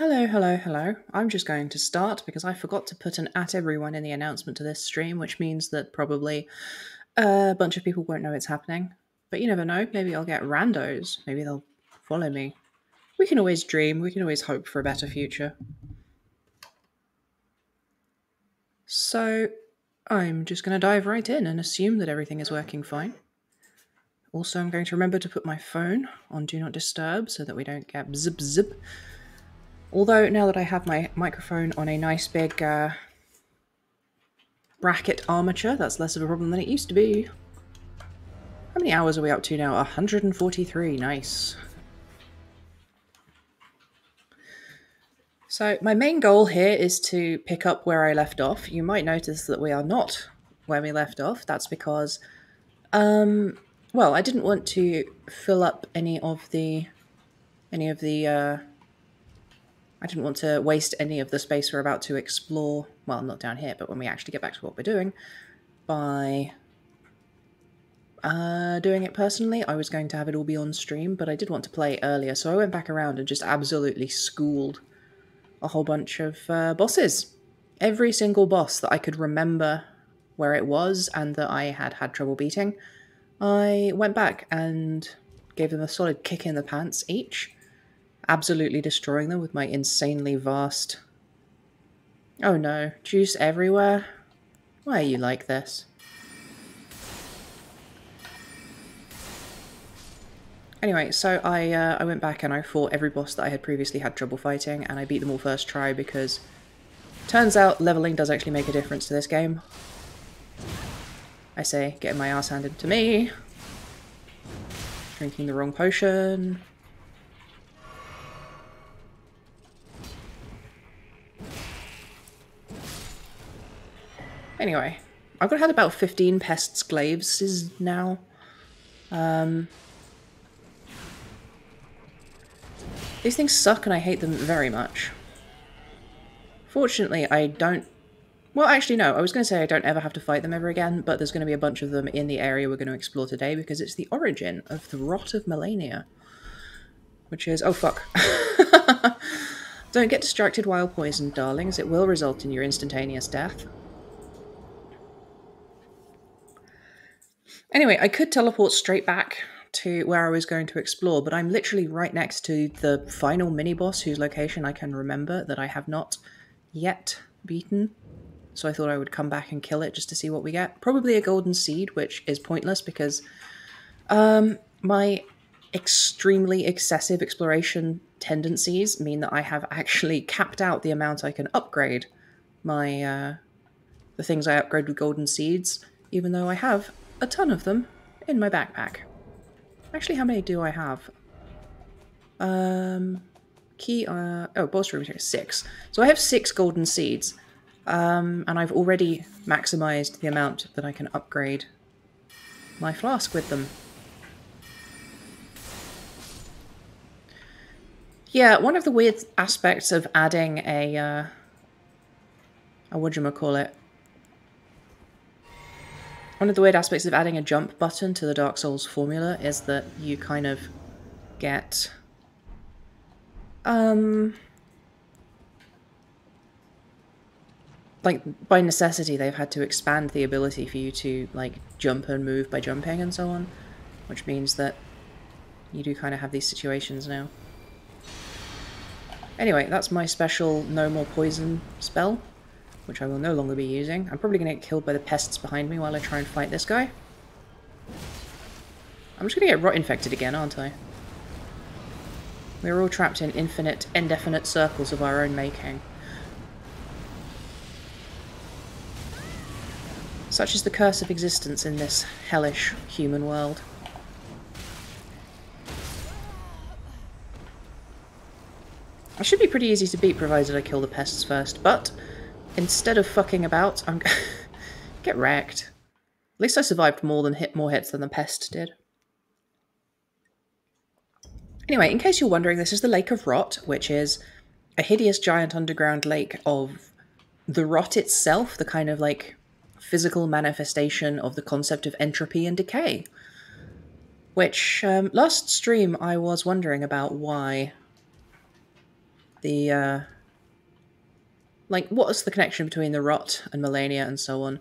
hello, hello, hello. I'm just going to start because I forgot to put an at everyone in the announcement to this stream, which means that probably a bunch of people won't know it's happening. But you never know. Maybe I'll get randos. Maybe they'll follow me. We can always dream. We can always hope for a better future. So I'm just going to dive right in and assume that everything is working fine. Also, I'm going to remember to put my phone on Do Not Disturb so that we don't get zip zip. Although, now that I have my microphone on a nice big uh, bracket armature, that's less of a problem than it used to be. How many hours are we up to now? 143, nice. So my main goal here is to pick up where I left off. You might notice that we are not where we left off. That's because um, well, I didn't want to fill up any of the any of the uh, I didn't want to waste any of the space we're about to explore. Well, not down here, but when we actually get back to what we're doing, by uh, doing it personally. I was going to have it all be on stream, but I did want to play earlier, so I went back around and just absolutely schooled a whole bunch of uh, bosses. Every single boss that I could remember where it was and that I had had trouble beating. I went back and gave them a solid kick in the pants each, absolutely destroying them with my insanely vast. Oh no, juice everywhere? Why are you like this? Anyway, so I uh, I went back and I fought every boss that I had previously had trouble fighting, and I beat them all first try because turns out leveling does actually make a difference to this game. I say, getting my ass handed to me. Drinking the wrong potion. Anyway, I've got had about 15 pests glaives now. Um, these things suck and I hate them very much. Fortunately, I don't well, actually, no. I was going to say I don't ever have to fight them ever again, but there's going to be a bunch of them in the area we're going to explore today because it's the origin of the Rot of Malenia. Which is... Oh, fuck. don't get distracted while poisoned, darlings. It will result in your instantaneous death. Anyway, I could teleport straight back to where I was going to explore, but I'm literally right next to the final mini-boss whose location I can remember that I have not yet beaten so I thought I would come back and kill it just to see what we get. Probably a golden seed, which is pointless because um, my extremely excessive exploration tendencies mean that I have actually capped out the amount I can upgrade my uh, the things I upgrade with golden seeds, even though I have a ton of them in my backpack. Actually, how many do I have? Um, key, uh, oh, bolster room here, six. So I have six golden seeds. Um, and I've already maximized the amount that I can upgrade my flask with them. Yeah, one of the weird aspects of adding a, uh, a whatchamacallit, one of the weird aspects of adding a jump button to the Dark Souls formula is that you kind of get, um, like by necessity they've had to expand the ability for you to like jump and move by jumping and so on which means that you do kind of have these situations now. Anyway that's my special no more poison spell which I will no longer be using. I'm probably gonna get killed by the pests behind me while I try and fight this guy. I'm just gonna get rot infected again aren't I? We're all trapped in infinite indefinite circles of our own making. Such is the curse of existence in this hellish human world. I should be pretty easy to beat provided I kill the pests first, but instead of fucking about, I'm get wrecked. At least I survived more than hit more hits than the pest did. Anyway, in case you're wondering, this is the Lake of Rot, which is a hideous giant underground lake of the rot itself, the kind of like physical manifestation of the concept of entropy and decay. Which, um, last stream I was wondering about why the uh, like what's the connection between the rot and Malenia and so on?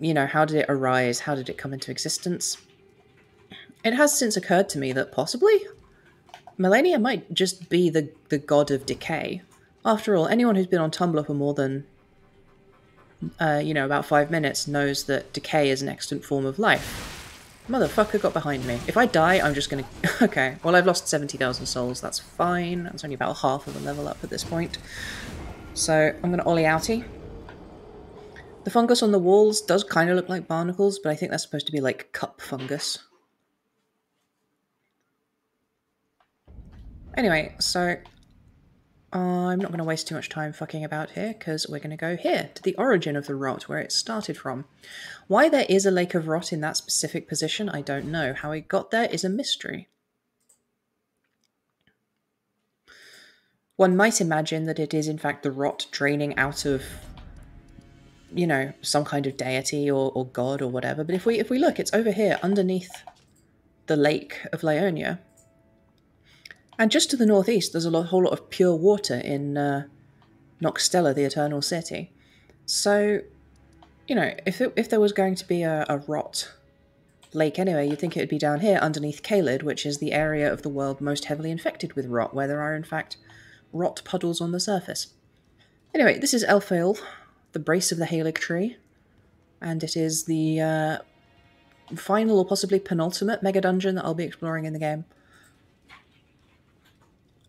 You know, how did it arise? How did it come into existence? It has since occurred to me that possibly Malenia might just be the, the god of decay. After all, anyone who's been on Tumblr for more than, uh, you know, about five minutes knows that decay is an extant form of life. Motherfucker got behind me. If I die, I'm just gonna... okay, well I've lost 70,000 souls, that's fine. That's only about half of a level up at this point. So I'm gonna ollie outie. The fungus on the walls does kind of look like barnacles, but I think that's supposed to be like cup fungus. Anyway, so I'm not going to waste too much time fucking about here because we're going to go here to the origin of the rot, where it started from. Why there is a lake of rot in that specific position, I don't know. How it got there is a mystery. One might imagine that it is in fact the rot draining out of, you know, some kind of deity or, or god or whatever. But if we if we look, it's over here underneath the lake of Liurnia. And just to the northeast, there's a lot, whole lot of pure water in uh, Nokstella, the Eternal City. So, you know, if it, if there was going to be a, a rot lake anyway, you'd think it would be down here underneath Caelid, which is the area of the world most heavily infected with rot, where there are in fact rot puddles on the surface. Anyway, this is Elphael, the brace of the Halig tree, and it is the uh, final or possibly penultimate mega dungeon that I'll be exploring in the game.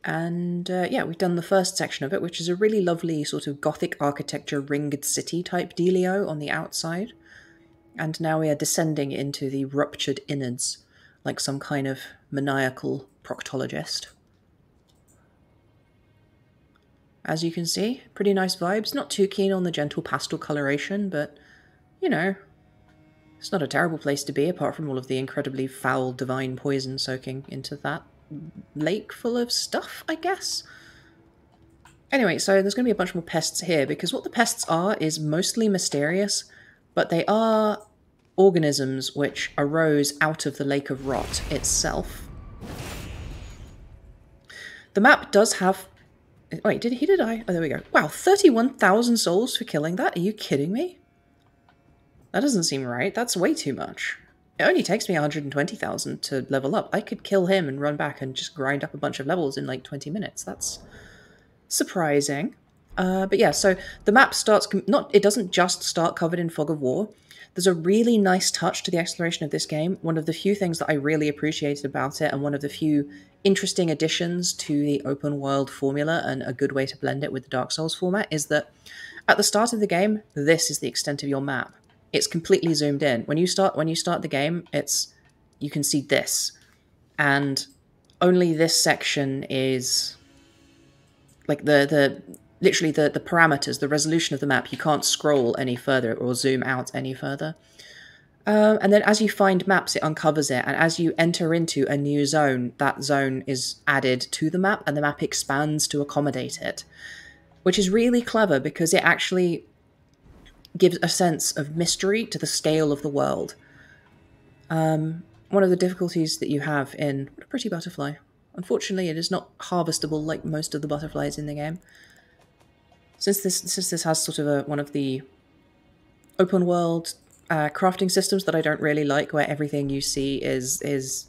And uh, yeah, we've done the first section of it, which is a really lovely sort of Gothic architecture ringed city type dealio on the outside. And now we are descending into the ruptured innards, like some kind of maniacal proctologist. As you can see, pretty nice vibes. Not too keen on the gentle pastel coloration, but, you know, it's not a terrible place to be, apart from all of the incredibly foul divine poison soaking into that lake full of stuff, I guess. Anyway, so there's going to be a bunch more pests here because what the pests are is mostly mysterious, but they are organisms which arose out of the Lake of Rot itself. The map does have... Wait, did he did I? Oh, there we go. Wow, 31,000 souls for killing that? Are you kidding me? That doesn't seem right. That's way too much. It only takes me 120,000 to level up. I could kill him and run back and just grind up a bunch of levels in like 20 minutes. That's surprising. Uh, but yeah, so the map starts, not, it doesn't just start covered in Fog of War. There's a really nice touch to the exploration of this game. One of the few things that I really appreciated about it, and one of the few interesting additions to the open world formula, and a good way to blend it with the Dark Souls format, is that at the start of the game, this is the extent of your map it's completely zoomed in. When you start when you start the game, it's you can see this, and only this section is like the the literally the the parameters, the resolution of the map. You can't scroll any further or zoom out any further. Um, and then as you find maps, it uncovers it, and as you enter into a new zone, that zone is added to the map, and the map expands to accommodate it, which is really clever because it actually gives a sense of mystery to the scale of the world. Um, one of the difficulties that you have in pretty butterfly. Unfortunately, it is not harvestable like most of the butterflies in the game. Since this since this has sort of a, one of the open world uh, crafting systems that I don't really like, where everything you see is is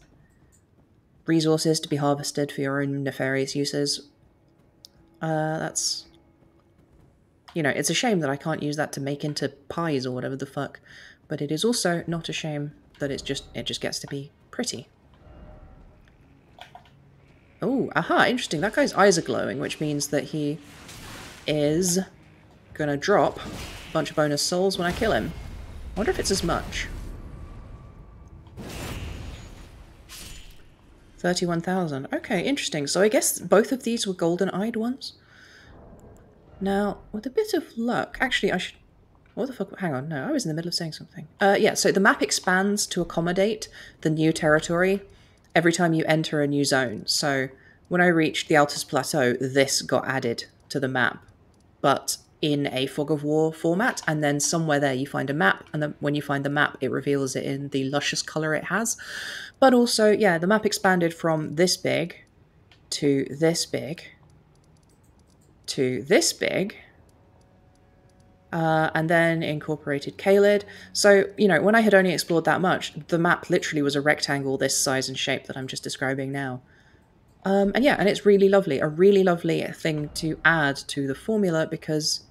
resources to be harvested for your own nefarious uses. Uh, that's you know, it's a shame that I can't use that to make into pies or whatever the fuck. But it is also not a shame that it's just it just gets to be pretty. Oh, aha, interesting. That guy's eyes are glowing, which means that he is gonna drop a bunch of bonus souls when I kill him. I wonder if it's as much. 31,000. Okay, interesting. So I guess both of these were golden-eyed ones? Now, with a bit of luck, actually, I should. What the fuck? Hang on, no, I was in the middle of saying something. Uh, yeah, so the map expands to accommodate the new territory every time you enter a new zone. So when I reached the Altus Plateau, this got added to the map, but in a Fog of War format. And then somewhere there you find a map, and then when you find the map, it reveals it in the luscious color it has. But also, yeah, the map expanded from this big to this big to this big, uh, and then incorporated Caelid. So, you know, when I had only explored that much, the map literally was a rectangle this size and shape that I'm just describing now. Um, and yeah, and it's really lovely, a really lovely thing to add to the formula because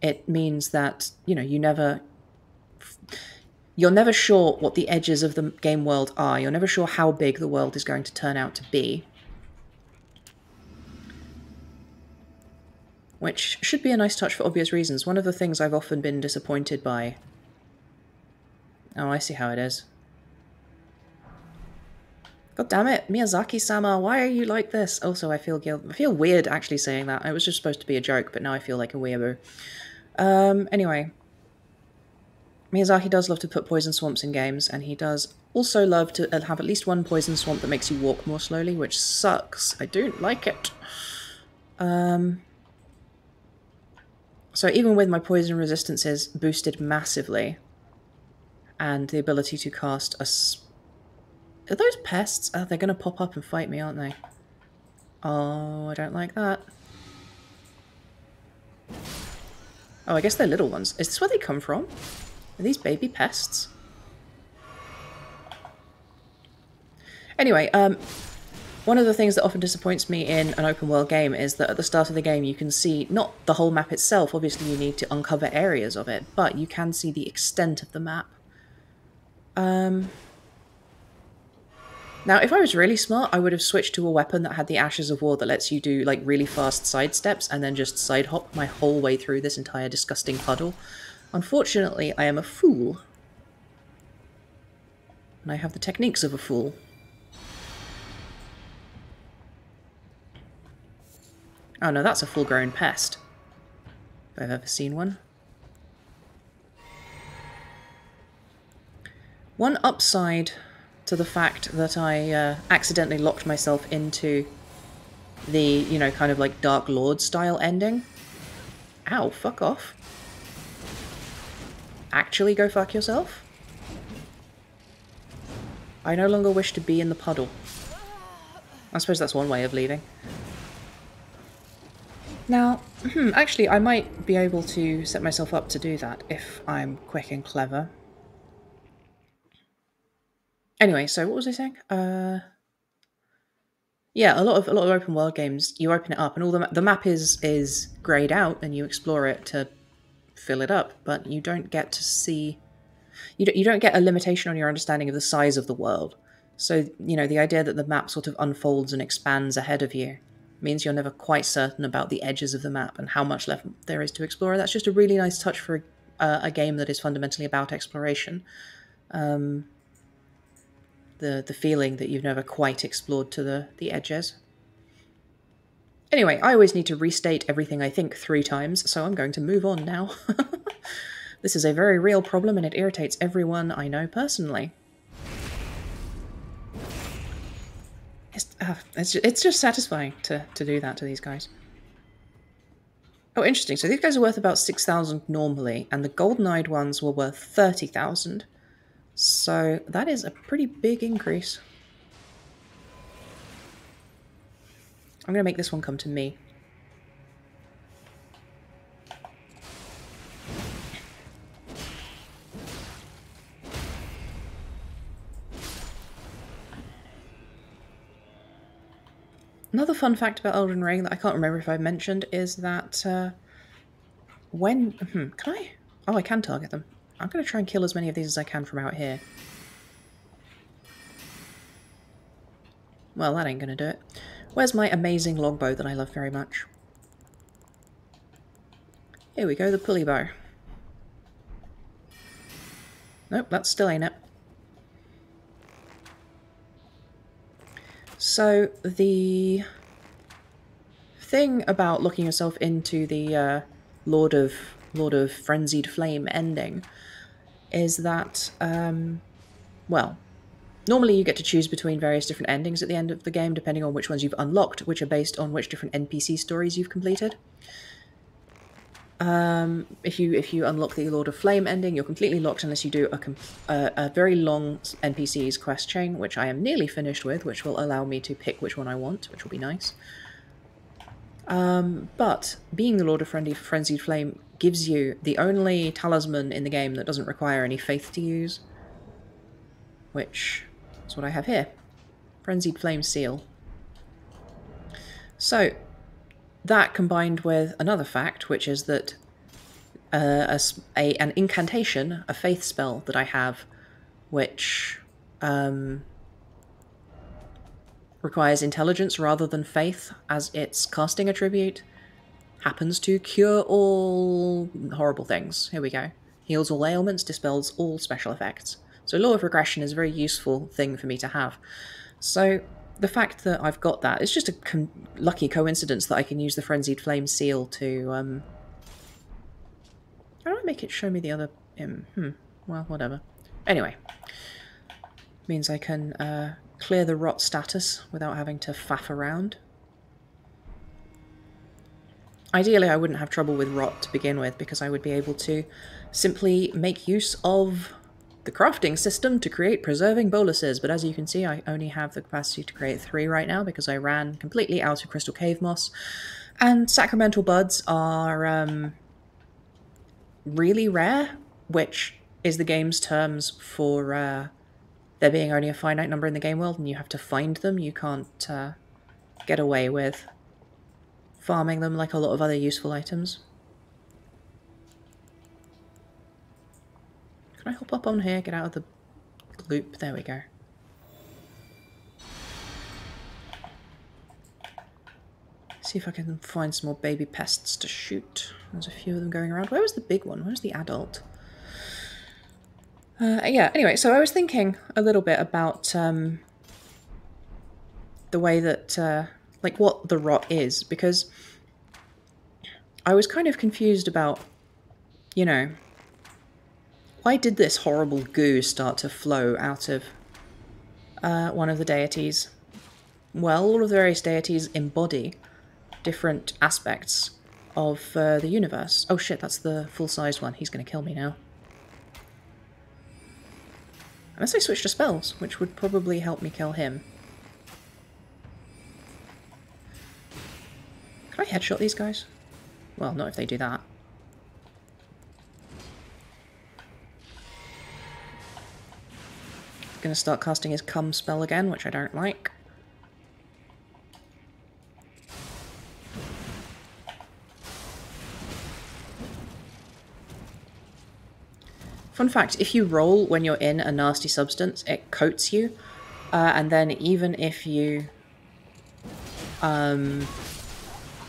it means that, you know, you never, you're never sure what the edges of the game world are. You're never sure how big the world is going to turn out to be. which should be a nice touch for obvious reasons. One of the things I've often been disappointed by... Oh, I see how it is. God damn it, Miyazaki-sama, why are you like this? Also, I feel guilt. I feel weird actually saying that. It was just supposed to be a joke, but now I feel like a weirdo. Um, anyway. Miyazaki does love to put poison swamps in games, and he does also love to have at least one poison swamp that makes you walk more slowly, which sucks. I don't like it. Um, so even with my poison resistances boosted massively, and the ability to cast a... Are those pests? Oh, they're going to pop up and fight me, aren't they? Oh, I don't like that. Oh, I guess they're little ones. Is this where they come from? Are these baby pests? Anyway, um, one of the things that often disappoints me in an open world game is that at the start of the game you can see not the whole map itself, obviously you need to uncover areas of it, but you can see the extent of the map. Um, now, if I was really smart, I would have switched to a weapon that had the Ashes of War that lets you do like really fast side steps and then just side hop my whole way through this entire disgusting puddle. Unfortunately, I am a fool. And I have the techniques of a fool. Oh no, that's a full-grown pest. If I've ever seen one. One upside to the fact that I uh, accidentally locked myself into the, you know, kind of like Dark Lord style ending. Ow, fuck off. Actually go fuck yourself? I no longer wish to be in the puddle. I suppose that's one way of leaving. Now, hmm, actually, I might be able to set myself up to do that if I'm quick and clever. Anyway, so what was I saying? Uh, yeah, a lot of a lot of open world games, you open it up and all the the map is is grayed out and you explore it to fill it up, but you don't get to see you don't, you don't get a limitation on your understanding of the size of the world. So, you know, the idea that the map sort of unfolds and expands ahead of you means you're never quite certain about the edges of the map and how much left there is to explore. That's just a really nice touch for a, a game that is fundamentally about exploration. Um, the the feeling that you've never quite explored to the the edges. Anyway, I always need to restate everything I think three times, so I'm going to move on now. this is a very real problem and it irritates everyone I know personally. It's, uh, it's, just, it's just satisfying to, to do that to these guys. Oh, interesting. So these guys are worth about 6,000 normally, and the golden-eyed ones were worth 30,000. So that is a pretty big increase. I'm going to make this one come to me. Another fun fact about Elden Ring that I can't remember if I mentioned is that uh, when... Hmm, can I? Oh, I can target them. I'm going to try and kill as many of these as I can from out here. Well, that ain't going to do it. Where's my amazing longbow that I love very much? Here we go, the pulley bow. Nope, that still ain't it. So the thing about looking yourself into the uh, Lord of Lord of Frenzied Flame ending is that, um, well, normally you get to choose between various different endings at the end of the game, depending on which ones you've unlocked, which are based on which different NPC stories you've completed. Um, if you if you unlock the Lord of Flame ending, you're completely locked unless you do a, a, a, very long NPC's quest chain, which I am nearly finished with, which will allow me to pick which one I want, which will be nice. Um, but being the Lord of Frenzied Flame gives you the only talisman in the game that doesn't require any faith to use, which is what I have here. Frenzied Flame Seal. So, that combined with another fact, which is that uh, a, a, an incantation, a faith spell that I have, which um, requires intelligence rather than faith as its casting attribute, happens to cure all horrible things. Here we go. Heals all ailments, dispels all special effects. So law of regression is a very useful thing for me to have. So the fact that I've got that, it's just a lucky coincidence that I can use the Frenzied Flame seal to... Um... How do I make it show me the other... Um, hmm, well, whatever. Anyway. Means I can uh, clear the rot status without having to faff around. Ideally, I wouldn't have trouble with rot to begin with because I would be able to simply make use of the crafting system to create preserving boluses, but as you can see, I only have the capacity to create three right now because I ran completely out of Crystal Cave Moss. And Sacramental Buds are um, really rare, which is the game's terms for uh, there being only a finite number in the game world and you have to find them. You can't uh, get away with farming them like a lot of other useful items. Can I hop up on here, get out of the loop? There we go. See if I can find some more baby pests to shoot. There's a few of them going around. Where was the big one? Where's the adult? Uh, yeah, anyway, so I was thinking a little bit about um, the way that uh, like what the rot is because I was kind of confused about, you know, why did this horrible goo start to flow out of uh, one of the deities? Well, all of the various deities embody different aspects of uh, the universe. Oh shit, that's the full-sized one. He's going to kill me now. Unless I switch to spells, which would probably help me kill him. Can I headshot these guys? Well, not if they do that. Gonna start casting his cum spell again, which I don't like. Fun fact, if you roll when you're in a nasty substance, it coats you. Uh, and then even if you um,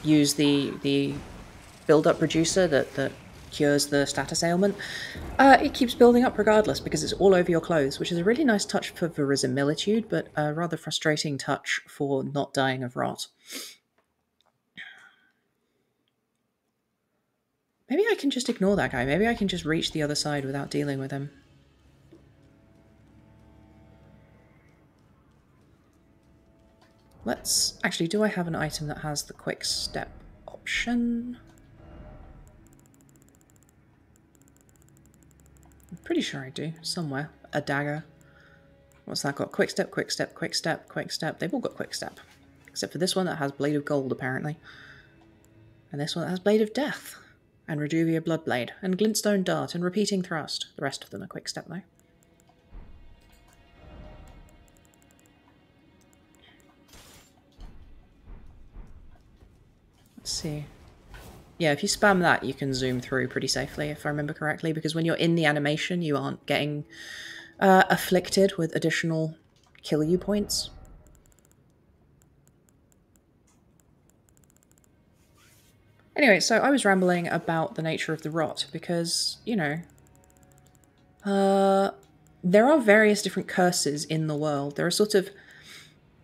use the the build-up reducer that, that cures the status ailment, uh, it keeps building up regardless because it's all over your clothes, which is a really nice touch for verisimilitude, but a rather frustrating touch for not dying of rot. Maybe I can just ignore that guy. Maybe I can just reach the other side without dealing with him. Let's... Actually, do I have an item that has the quick step option? I'm pretty sure I do. Somewhere. A dagger. What's that got? Quick step, quick step, quick step, quick step. They've all got quick step. Except for this one that has Blade of Gold, apparently. And this one that has Blade of Death. And Reduvia Bloodblade. And Glintstone Dart and Repeating Thrust. The rest of them are quick step, though. Let's see. Yeah, if you spam that, you can zoom through pretty safely, if I remember correctly, because when you're in the animation, you aren't getting uh, afflicted with additional kill you points. Anyway, so I was rambling about the nature of the rot because, you know, uh, there are various different curses in the world. There are sort of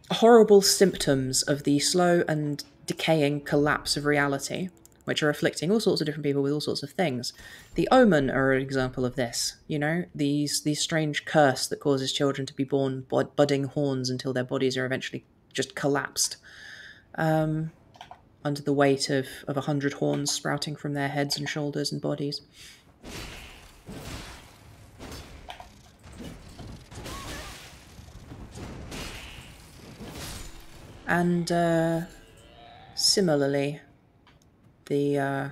horrible symptoms of the slow and decaying collapse of reality, which are afflicting all sorts of different people with all sorts of things. The Omen are an example of this. You know, these these strange curse that causes children to be born budding horns until their bodies are eventually just collapsed um, under the weight of of a hundred horns sprouting from their heads and shoulders and bodies. And uh, Similarly, The, uh...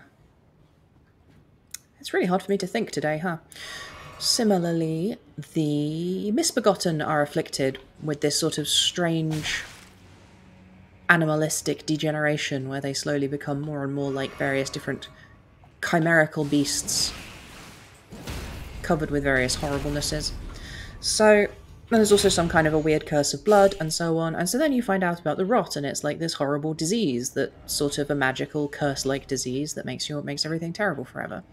It's really hard for me to think today, huh? Similarly, the misbegotten are afflicted with this sort of strange animalistic degeneration where they slowly become more and more like various different chimerical beasts covered with various horriblenesses. So there's also some kind of a weird curse of blood and so on. And so then you find out about the rot, and it's like this horrible disease that sort of a magical curse-like disease that makes you makes everything terrible forever.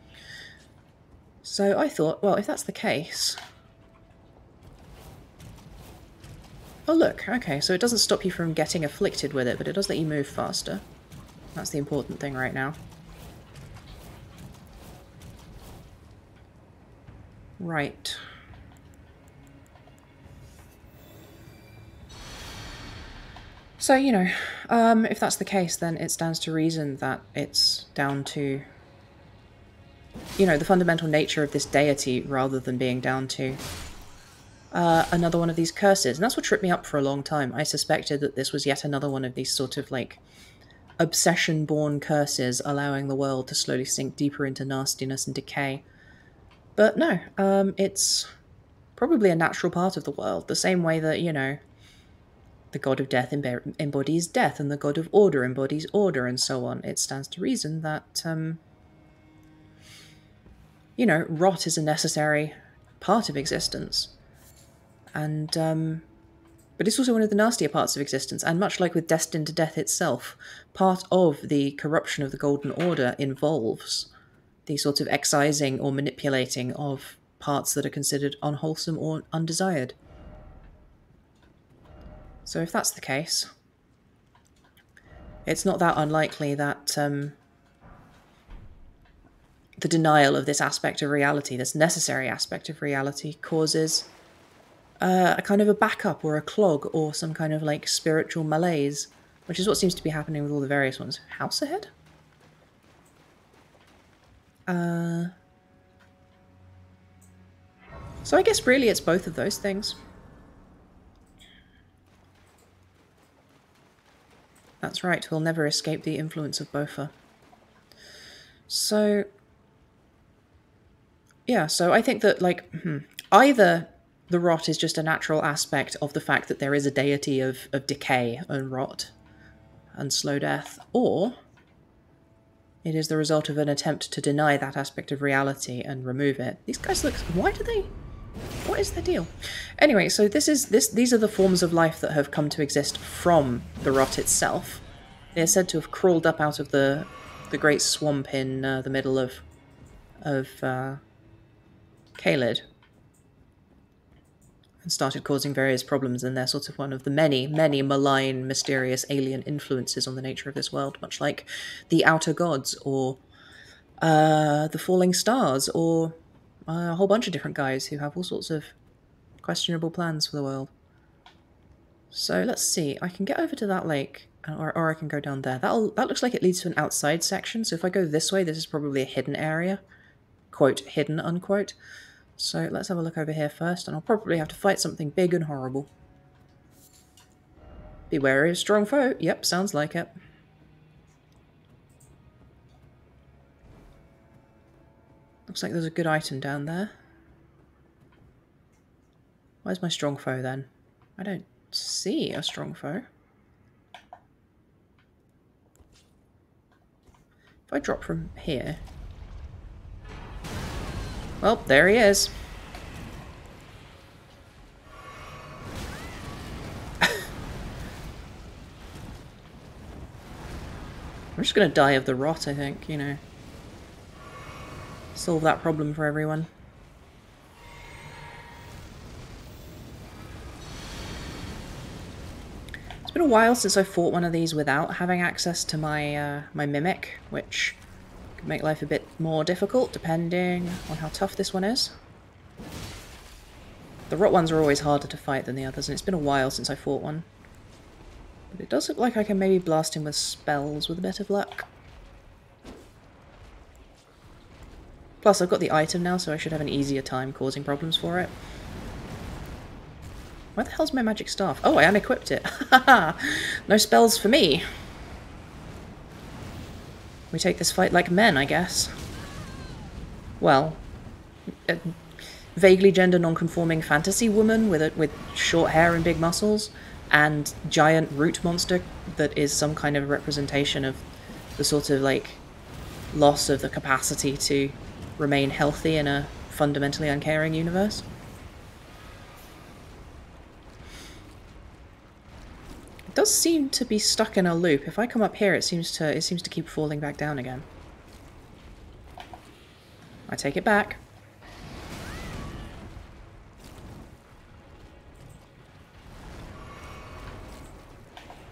So I thought, well, if that's the case... Oh look, okay, so it doesn't stop you from getting afflicted with it, but it does let you move faster. That's the important thing right now. Right. So, you know, um, if that's the case, then it stands to reason that it's down to, you know, the fundamental nature of this deity rather than being down to uh, another one of these curses. And that's what tripped me up for a long time. I suspected that this was yet another one of these sort of like obsession-born curses allowing the world to slowly sink deeper into nastiness and decay. But no, um, it's probably a natural part of the world, the same way that, you know, the god of death embodies death, and the god of order embodies order, and so on. It stands to reason that, um, you know, rot is a necessary part of existence. And, um, but it's also one of the nastier parts of existence, and much like with Destined to Death itself, part of the corruption of the Golden Order involves the sort of excising or manipulating of parts that are considered unwholesome or undesired. So if that's the case, it's not that unlikely that um, the denial of this aspect of reality, this necessary aspect of reality, causes uh, a kind of a backup or a clog or some kind of like spiritual malaise, which is what seems to be happening with all the various ones. House ahead? Uh, so I guess really it's both of those things. That's right, we'll never escape the influence of Bofur. So, yeah, so I think that, like, hmm, either the rot is just a natural aspect of the fact that there is a deity of, of decay and rot and slow death, or it is the result of an attempt to deny that aspect of reality and remove it. These guys look... Why do they... What is the deal? Anyway, so this is this. These are the forms of life that have come to exist from the rot itself. They are said to have crawled up out of the the great swamp in uh, the middle of of uh, Caelid and started causing various problems. And they're sort of one of the many, many malign, mysterious alien influences on the nature of this world, much like the Outer Gods or uh, the Falling Stars or Uh, a whole bunch of different guys who have all sorts of questionable plans for the world. So let's see, I can get over to that lake, or, or I can go down there. That'll, that looks like it leads to an outside section, so if I go this way, this is probably a hidden area. Quote, hidden, unquote. So let's have a look over here first, and I'll probably have to fight something big and horrible. Be wary of strong foe. Yep, sounds like it. Looks like there's a good item down there. Where's my strong foe then? I don't see a strong foe. If I drop from here... Well, there he is. I'm just going to die of the rot, I think, you know solve that problem for everyone. It's been a while since I fought one of these without having access to my uh, my Mimic, which could make life a bit more difficult depending on how tough this one is. The rot ones are always harder to fight than the others, and it's been a while since I fought one. But it does look like I can maybe blast him with spells with a bit of luck. Plus, I've got the item now, so I should have an easier time causing problems for it. Where the hell's my magic staff? Oh, I unequipped it. no spells for me. We take this fight like men, I guess. Well, a vaguely gender non-conforming fantasy woman with a, with short hair and big muscles, and giant root monster that is some kind of representation of the sort of like loss of the capacity to remain healthy in a fundamentally uncaring universe. It does seem to be stuck in a loop. If I come up here, it seems to it seems to keep falling back down again. I take it back.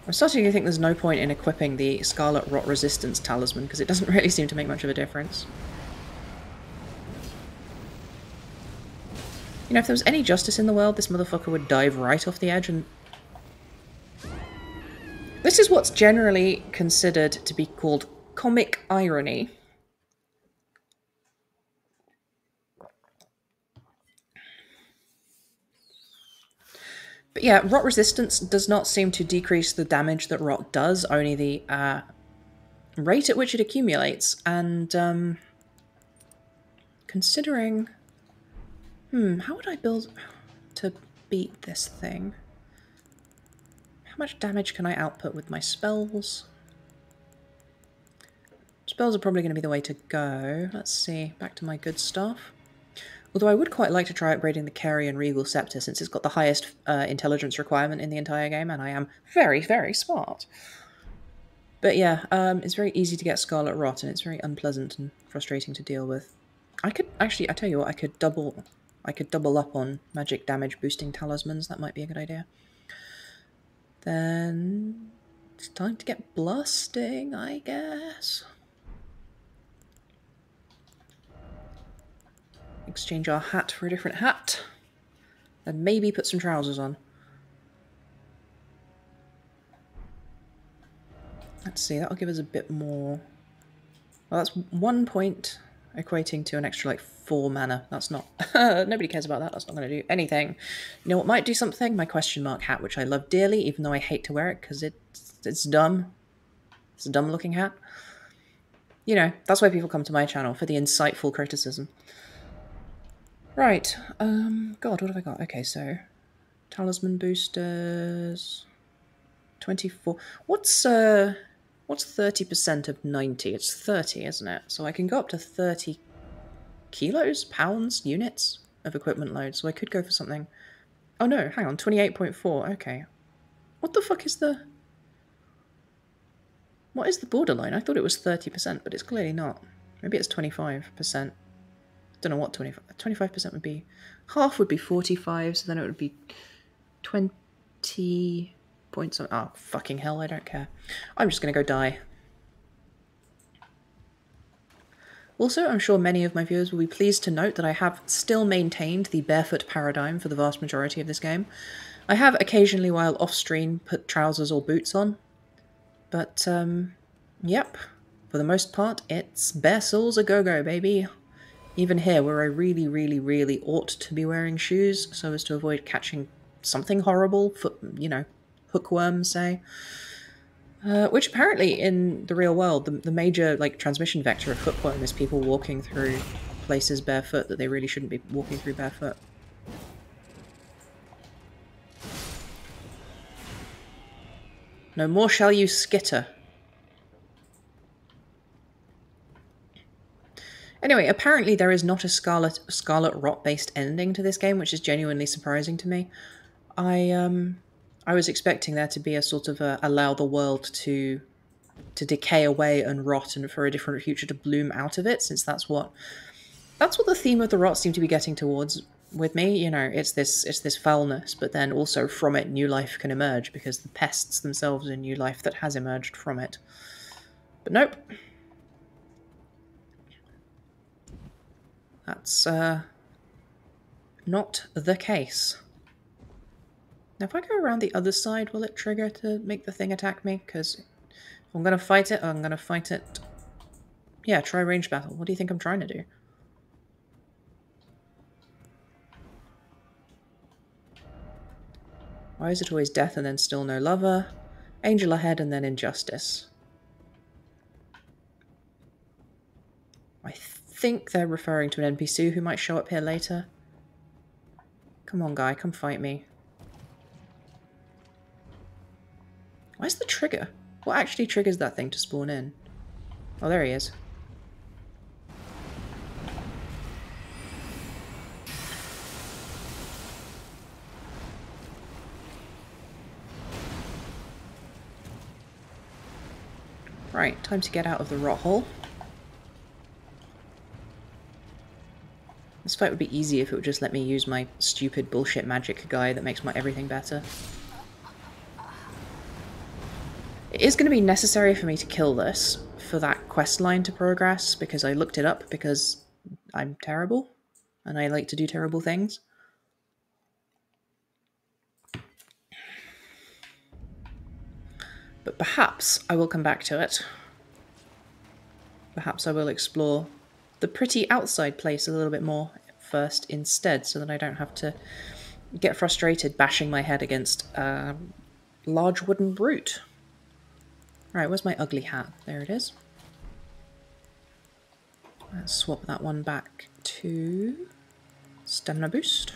I'm starting to think there's no point in equipping the Scarlet Rot Resistance Talisman, because it doesn't really seem to make much of a difference. You know, if there was any justice in the world, this motherfucker would dive right off the edge and... This is what's generally considered to be called comic irony. But yeah, rot resistance does not seem to decrease the damage that rot does, only the uh, rate at which it accumulates. And um, considering... Hmm, how would I build to beat this thing? How much damage can I output with my spells? Spells are probably going to be the way to go. Let's see, back to my good stuff. Although I would quite like to try upgrading the Carian Regal Scepter since it's got the highest uh, intelligence requirement in the entire game and I am very, very smart. But yeah, um, it's very easy to get Scarlet Rot and it's very unpleasant and frustrating to deal with. I could actually, I tell you what, I could double, I could double up on magic damage boosting talismans. That might be a good idea. Then it's time to get blasting, I guess. exchange our hat for a different hat, and maybe put some trousers on. Let's see, that'll give us a bit more... Well, that's one point equating to an extra, like, four mana. That's not... Nobody cares about that. That's not going to do anything. You know what might do something? My question mark hat, which I love dearly, even though I hate to wear it because it's, it's dumb. It's a dumb-looking hat. You know, that's why people come to my channel, for the insightful criticism. Right, um, God, what have I got? Okay, so, talisman boosters, 24, what's, uh, what's 30% of 90? It's 30, isn't it? So I can go up to 30 kilos, pounds, units of equipment load, so I could go for something, oh no, hang on, 28.4, okay. What the fuck is the, what is the borderline? I thought it was 30%, but it's clearly not. Maybe it's 25% don't know what 25 25% would be. Half would be 45, so then it would be 20 points. Oh, fucking hell, I don't care. I'm just going to go die. Also, I'm sure many of my viewers will be pleased to note that I have still maintained the barefoot paradigm for the vast majority of this game. I have occasionally, while off-stream, put trousers or boots on, but, um, yep, for the most part, it's bare soles a go-go, baby. Even here, where I really, really, really ought to be wearing shoes so as to avoid catching something horrible, foot, you know, hookworm, say. Uh, which apparently in the real world, the, the major like transmission vector of hookworm is people walking through places barefoot that they really shouldn't be walking through barefoot. No more shall you skitter. Anyway, apparently there is not a Scarlet Scarlet Rot based ending to this game, which is genuinely surprising to me. I um I was expecting there to be a sort of a, allow the world to to decay away and rot and for a different future to bloom out of it, since that's what that's what the theme of the rot seemed to be getting towards with me. You know, it's this it's this foulness, but then also from it new life can emerge because the pests themselves are new life that has emerged from it. But nope, That's uh, not the case. Now if I go around the other side, will it trigger to make the thing attack me? Because I'm going to fight it, I'm going to fight it... Yeah, try range battle. What do you think I'm trying to do? Why is it always death and then still no lover? Angel ahead and then injustice. I think they're referring to an NPC who might show up here later. Come on, guy, come fight me. Where's the trigger? What actually triggers that thing to spawn in? Oh, there he is. Right, time to get out of the rot hole. This fight would be easy if it would just let me use my stupid bullshit magic guy that makes my everything better. It is going to be necessary for me to kill this for that quest line to progress because I looked it up because I'm terrible and I like to do terrible things. But perhaps I will come back to it. Perhaps I will explore the pretty outside place a little bit more first instead so that I don't have to get frustrated bashing my head against a large wooden brute. Right, where's my ugly hat? There it is. Let's swap that one back to stamina boost.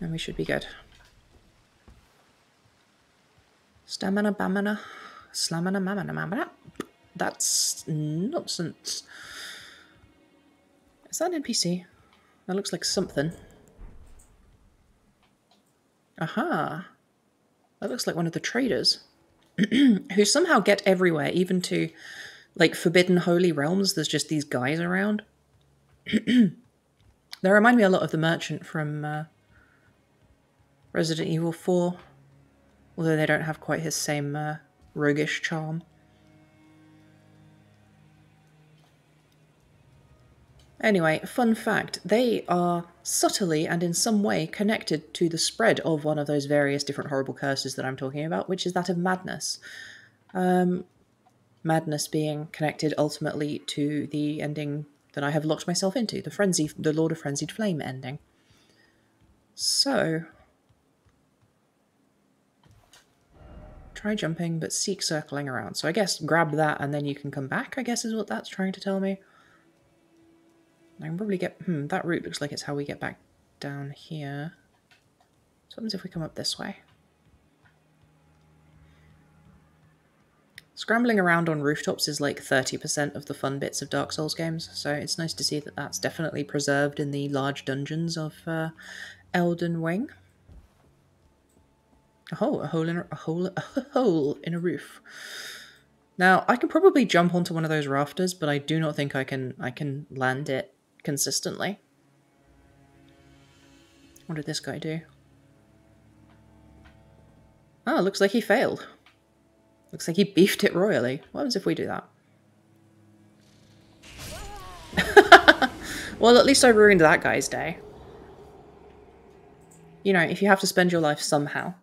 And we should be good. Stamina, bamina, slamina, mamina, mamina. That's nonsense. Is that an NPC? That looks like something. Aha. That looks like one of the traders. who somehow get everywhere, even to like forbidden holy realms. There's just these guys around. they remind me a lot of the merchant from uh, Resident Evil 4 although they don't have quite his same uh, roguish charm. Anyway, fun fact, they are subtly and in some way connected to the spread of one of those various different horrible curses that I'm talking about, which is that of madness. Um, madness being connected ultimately to the ending that I have locked myself into, the frenzy, the Lord of Frenzied Flame ending. So, Try jumping, but seek circling around. So I guess grab that and then you can come back, I guess is what that's trying to tell me. I can probably get... Hmm, that route looks like it's how we get back down here. So what happens if we come up this way? Scrambling around on rooftops is like 30% of the fun bits of Dark Souls games, so it's nice to see that that's definitely preserved in the large dungeons of uh, Elden Ring. A hole, a hole in a, a hole, a hole in a roof. Now, I can probably jump onto one of those rafters, but I do not think I can I can land it consistently. What did this guy do? Oh, looks like he failed. Looks like he beefed it royally. What happens if we do that? well, at least I ruined that guy's day. You know, if you have to spend your life somehow,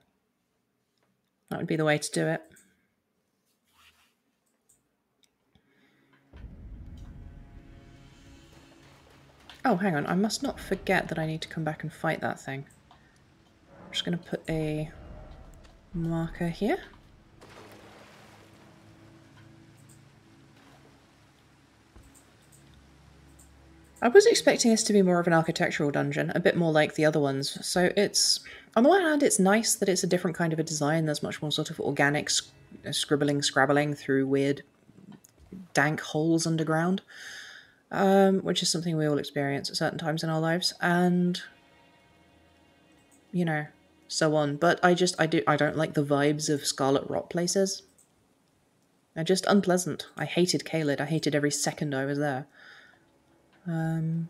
that would be the way to do it. Oh, hang on. I must not forget that I need to come back and fight that thing. I'm just going to put a marker here. I was expecting this to be more of an architectural dungeon, a bit more like the other ones. So it's, on the one hand, it's nice that it's a different kind of a design. There's much more sort of organic uh, scribbling, scrabbling through weird, dank holes underground, um, which is something we all experience at certain times in our lives. And, you know, so on. But I just, I do, I don't like the vibes of Scarlet Rot places. They're just unpleasant. I hated Caelid. I hated every second I was there. Um,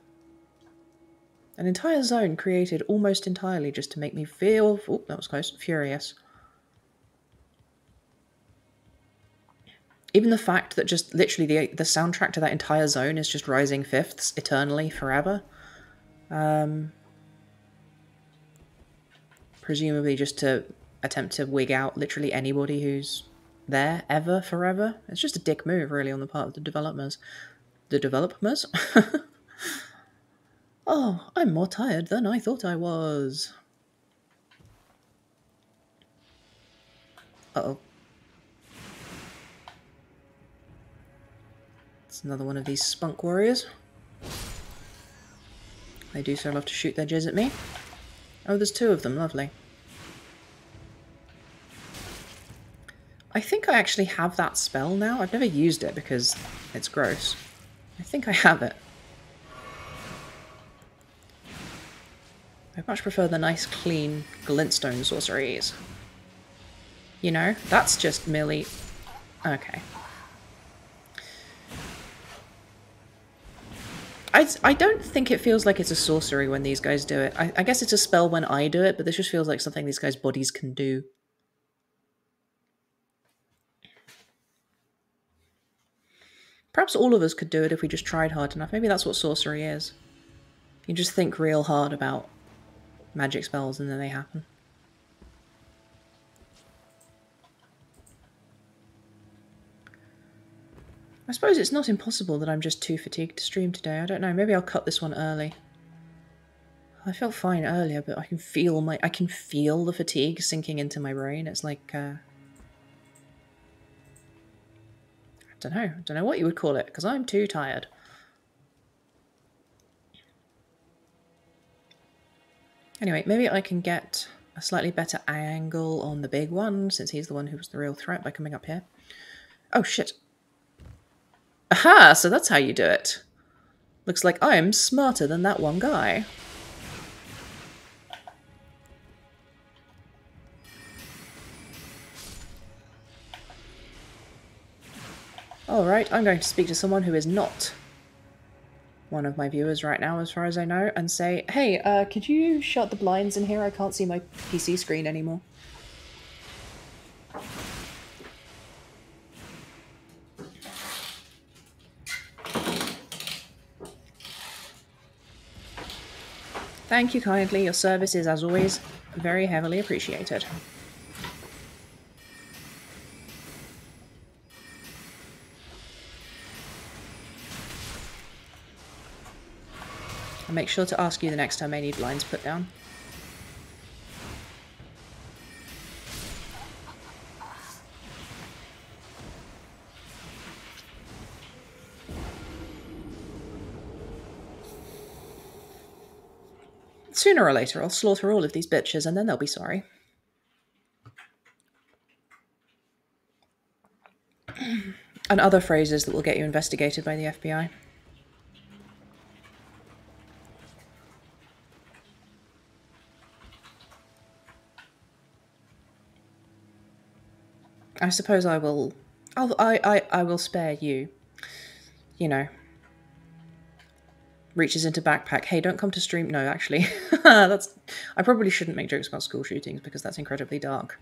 an entire zone created almost entirely just to make me feel, oh, that was close, furious. Even the fact that just literally the, the soundtrack to that entire zone is just rising fifths eternally forever. Um, presumably just to attempt to wig out literally anybody who's there ever forever. It's just a dick move really on the part of the developers. The developers? Oh, I'm more tired than I thought I was. Uh oh It's another one of these spunk warriors. They do so love to shoot their jizz at me. Oh, there's two of them. Lovely. I think I actually have that spell now. I've never used it because it's gross. I think I have it. I much prefer the nice, clean glintstone sorceries. You know, that's just merely... Okay. I, I don't think it feels like it's a sorcery when these guys do it. I, I guess it's a spell when I do it, but this just feels like something these guys' bodies can do. Perhaps all of us could do it if we just tried hard enough. Maybe that's what sorcery is. You just think real hard about magic spells and then they happen. I suppose it's not impossible that I'm just too fatigued to stream today. I don't know. Maybe I'll cut this one early. I felt fine earlier, but I can feel my I can feel the fatigue sinking into my brain. It's like uh, I don't know. I don't know what you would call it because I'm too tired. Anyway, maybe I can get a slightly better angle on the big one since he's the one who's the real threat by coming up here. Oh shit. Aha, so that's how you do it. Looks like I'm smarter than that one guy. Alright, I'm going to speak to someone who is not one of my viewers right now, as far as I know, and say, Hey, uh, could you shut the blinds in here? I can't see my PC screen anymore. Thank you kindly. Your service is, as always, very heavily appreciated. I'll make sure to ask you the next time I need lines put down. Sooner or later, I'll slaughter all of these bitches and then they'll be sorry. and other phrases that will get you investigated by the FBI. I suppose I will. I'll, I, I, I will spare you. You know, reaches into backpack. Hey, don't come to stream. No, actually, that's. I probably shouldn't make jokes about school shootings because that's incredibly dark.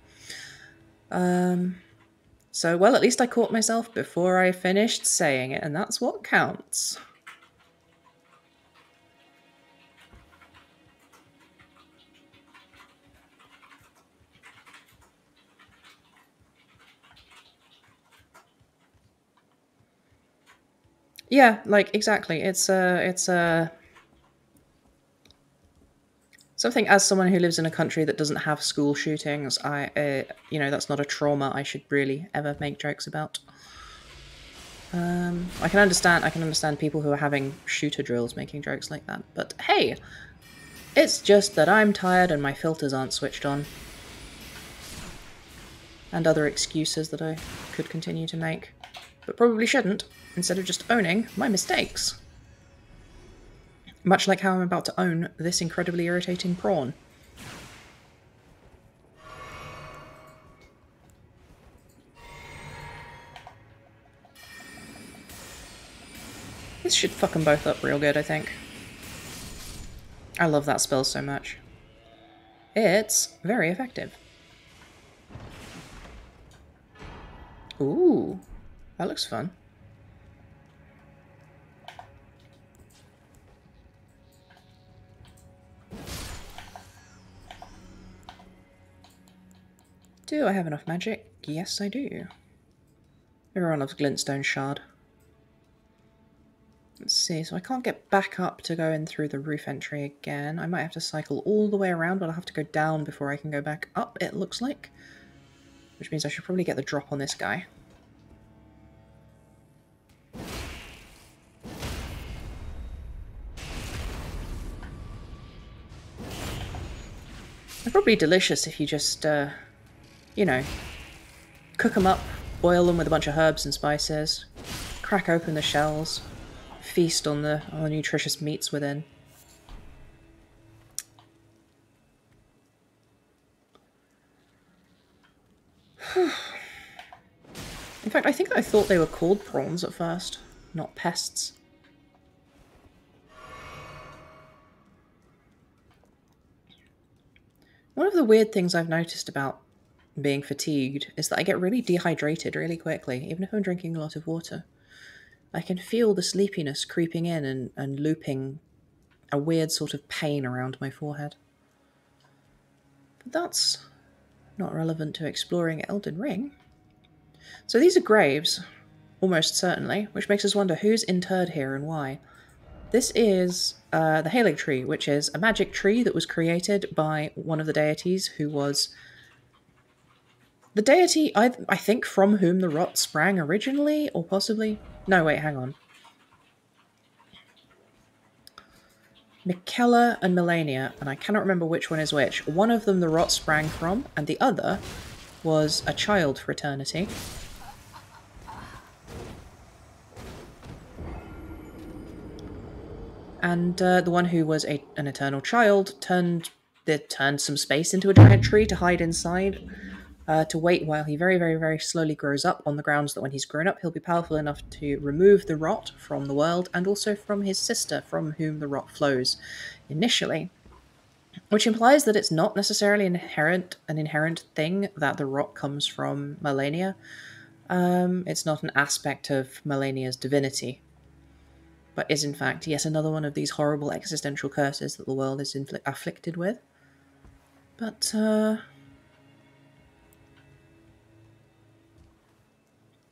Um. So, well, at least I caught myself before I finished saying it, and that's what counts. Yeah, like exactly. It's a it's a something as someone who lives in a country that doesn't have school shootings. I uh, you know that's not a trauma I should really ever make jokes about. Um, I can understand. I can understand people who are having shooter drills making jokes like that. But hey, it's just that I'm tired and my filters aren't switched on, and other excuses that I could continue to make, but probably shouldn't instead of just owning my mistakes. Much like how I'm about to own this incredibly irritating prawn. This should fuck them both up real good, I think. I love that spell so much. It's very effective. Ooh, that looks fun. Do I have enough magic? Yes, I do. Everyone loves Glintstone Shard. Let's see, so I can't get back up to go in through the roof entry again. I might have to cycle all the way around, but I'll have to go down before I can go back up, it looks like. Which means I should probably get the drop on this guy. Probably delicious if you just, uh, you know, cook them up, boil them with a bunch of herbs and spices, crack open the shells, feast on the, on the nutritious meats within. In fact, I think I thought they were called prawns at first, not pests. One of the weird things I've noticed about being fatigued is that I get really dehydrated really quickly, even if I'm drinking a lot of water. I can feel the sleepiness creeping in and, and looping a weird sort of pain around my forehead. But that's not relevant to exploring Elden Ring. So these are graves, almost certainly, which makes us wonder who's interred here and why. This is uh, the Haligtree, which is a magic tree that was created by one of the deities who was the deity, I, I think, from whom the rot sprang originally, or possibly... No, wait, hang on. Miquella and Malenia, and I cannot remember which one is which. One of them the rot sprang from, and the other was a child for eternity. And uh, the one who was a, an eternal child turned the, turned some space into a giant tree to hide inside, uh, to wait while he very, very, very slowly grows up on the grounds that when he's grown up, he'll be powerful enough to remove the rot from the world and also from his sister, from whom the rot flows initially. Which implies that it's not necessarily inherent an inherent thing that the rot comes from Malenia. Um, it's not an aspect of Malenia's divinity, but is in fact yet another one of these horrible existential curses that the world is infl- afflicted with. But uh,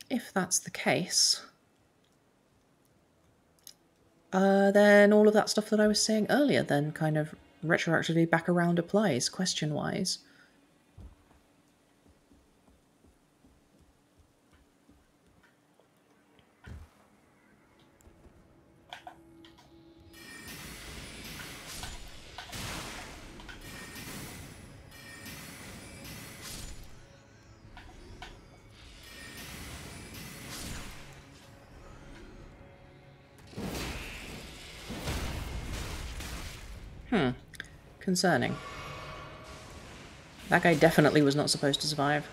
if that's the case, uh, then all of that stuff that I was saying earlier then kind of retroactively back around applies, question wise. Concerning. That guy definitely was not supposed to survive.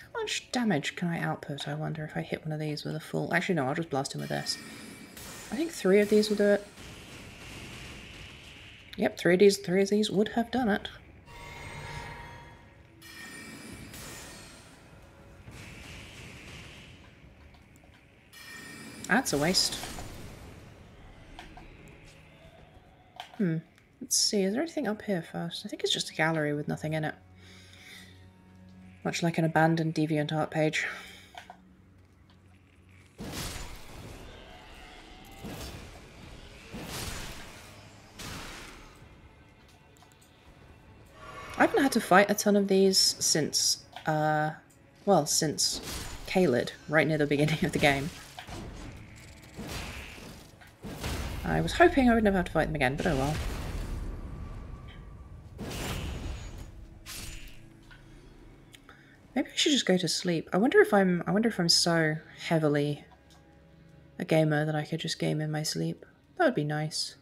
How much damage can I output, I wonder, if I hit one of these with a full... Actually, no, I'll just blast him with this. I think three of these will do it. Yep, three of these, three of these would have done it. That's a waste. Hmm. Let's see, is there anything up here first? I think it's just a gallery with nothing in it. Much like an abandoned DeviantArt page. I haven't had to fight a ton of these since, uh, well, since Caelid, right near the beginning of the game. I was hoping I would never have to fight them again, but oh well. Maybe I should just go to sleep. I wonder if I'm I wonder if I'm so heavily a gamer that I could just game in my sleep. That would be nice.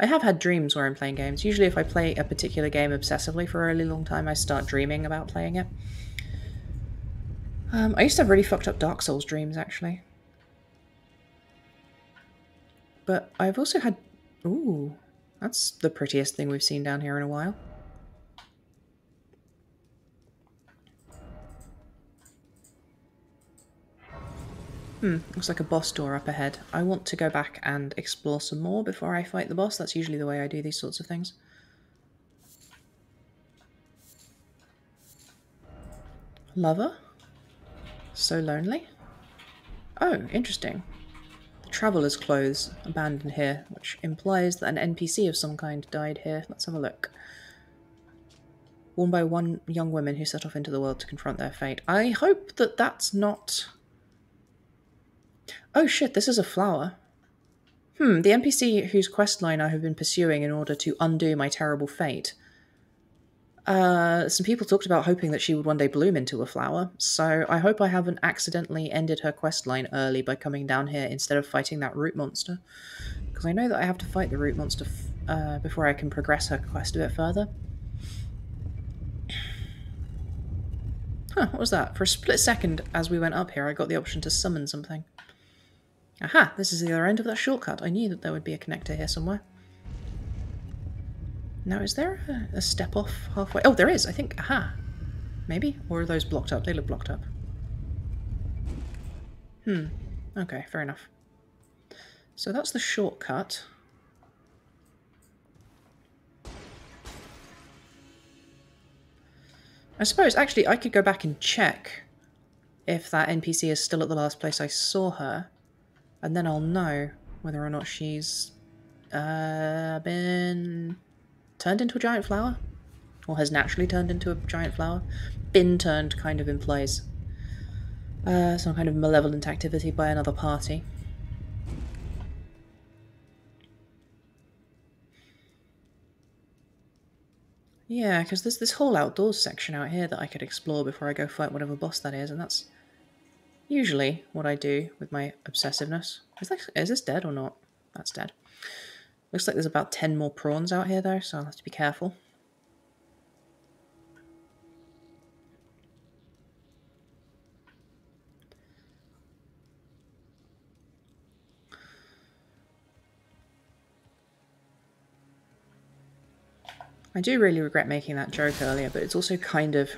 I have had dreams where I'm playing games. Usually if I play a particular game obsessively for a really long time, I start dreaming about playing it. Um, I used to have really fucked up Dark Souls dreams, actually. But I've also had... Ooh, that's the prettiest thing we've seen down here in a while. Hmm, looks like a boss door up ahead. I want to go back and explore some more before I fight the boss. That's usually the way I do these sorts of things. Lover? So lonely? Oh, interesting. Traveller's clothes abandoned here, which implies that an NPC of some kind died here. Let's have a look. worn by one young woman who set off into the world to confront their fate. I hope that that's not... Oh shit, this is a flower. Hmm, the NPC whose quest line I have been pursuing in order to undo my terrible fate. Uh, some people talked about hoping that she would one day bloom into a flower, so I hope I haven't accidentally ended her quest line early by coming down here instead of fighting that root monster. Because I know that I have to fight the root monster uh, before I can progress her quest a bit further. Huh, what was that? For a split second, as we went up here, I got the option to summon something. Aha, this is the other end of that shortcut. I knew that there would be a connector here somewhere. Now, is there a, a step off halfway? Oh, there is, I think. Aha. Maybe? Or are those blocked up? They look blocked up. Hmm. Okay, fair enough. So that's the shortcut. I suppose, actually, I could go back and check if that NPC is still at the last place I saw her, and then I'll know whether or not she's uh, been turned into a giant flower, or has naturally turned into a giant flower. Been turned kind of implies uh, some kind of malevolent activity by another party. Yeah, because there's this whole outdoors section out here that I could explore before I go fight whatever boss that is, and that's usually what I do with my obsessiveness. Is, is this dead or not? That's dead. Looks like there's about 10 more prawns out here though, so I'll have to be careful. I do really regret making that joke earlier, but it's also kind of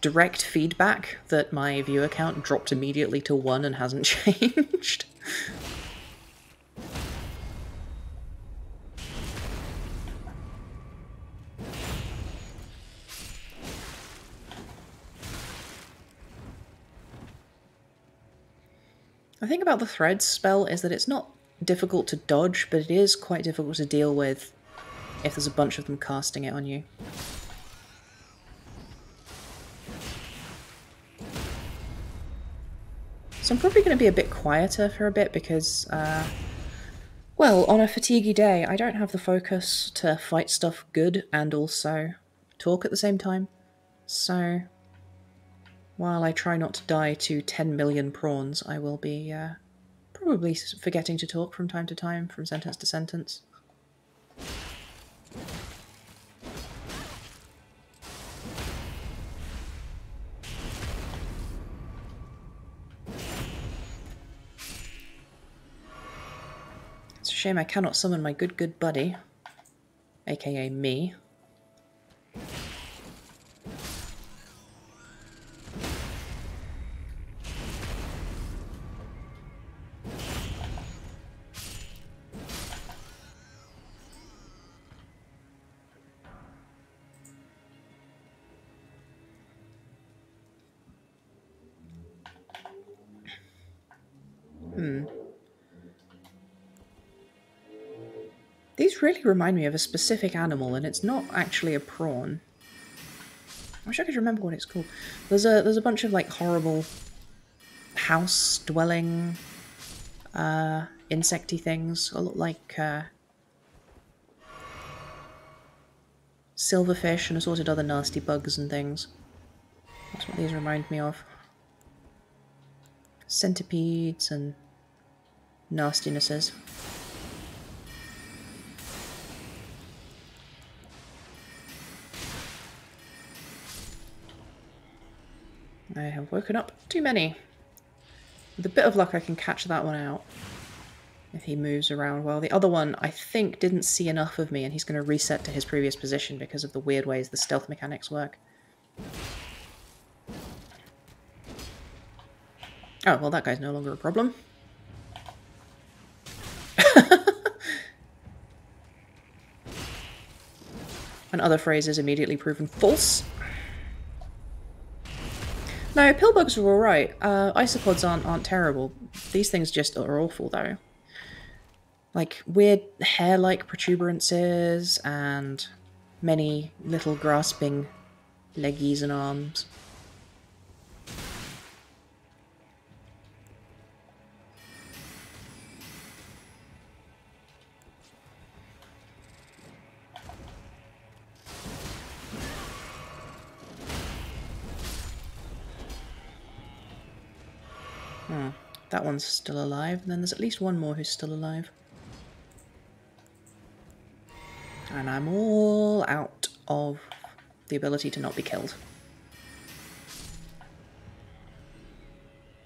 direct feedback that my viewer count dropped immediately to one and hasn't changed. The thing about the threads spell is that it's not difficult to dodge, but it is quite difficult to deal with if there's a bunch of them casting it on you. So I'm probably going to be a bit quieter for a bit because, uh, well, on a fatiguey day, I don't have the focus to fight stuff good and also talk at the same time. So, while I try not to die to 10 million prawns, I will be uh, Probably forgetting to talk from time to time, from sentence to sentence. It's a shame I cannot summon my good good buddy, aka me, really remind me of a specific animal, and it's not actually a prawn. I wish I could remember what it's called. There's a there's a bunch of like horrible house dwelling uh, insecty things, a lot like uh, silverfish and assorted other nasty bugs and things. That's what these remind me of. Centipedes and nastinesses. I have woken up too many. With a bit of luck I can catch that one out if he moves around well. The other one, I think, didn't see enough of me and he's going to reset to his previous position because of the weird ways the stealth mechanics work. Oh, well that guy's no longer a problem. and other phrases immediately proven false. No, pillbugs are alright. Uh, isopods aren't, aren't terrible. These things just are awful, though. Like, weird hair-like protuberances and many little grasping leggies and arms. That one's still alive, and then there's at least one more who's still alive. And I'm all out of the ability to not be killed.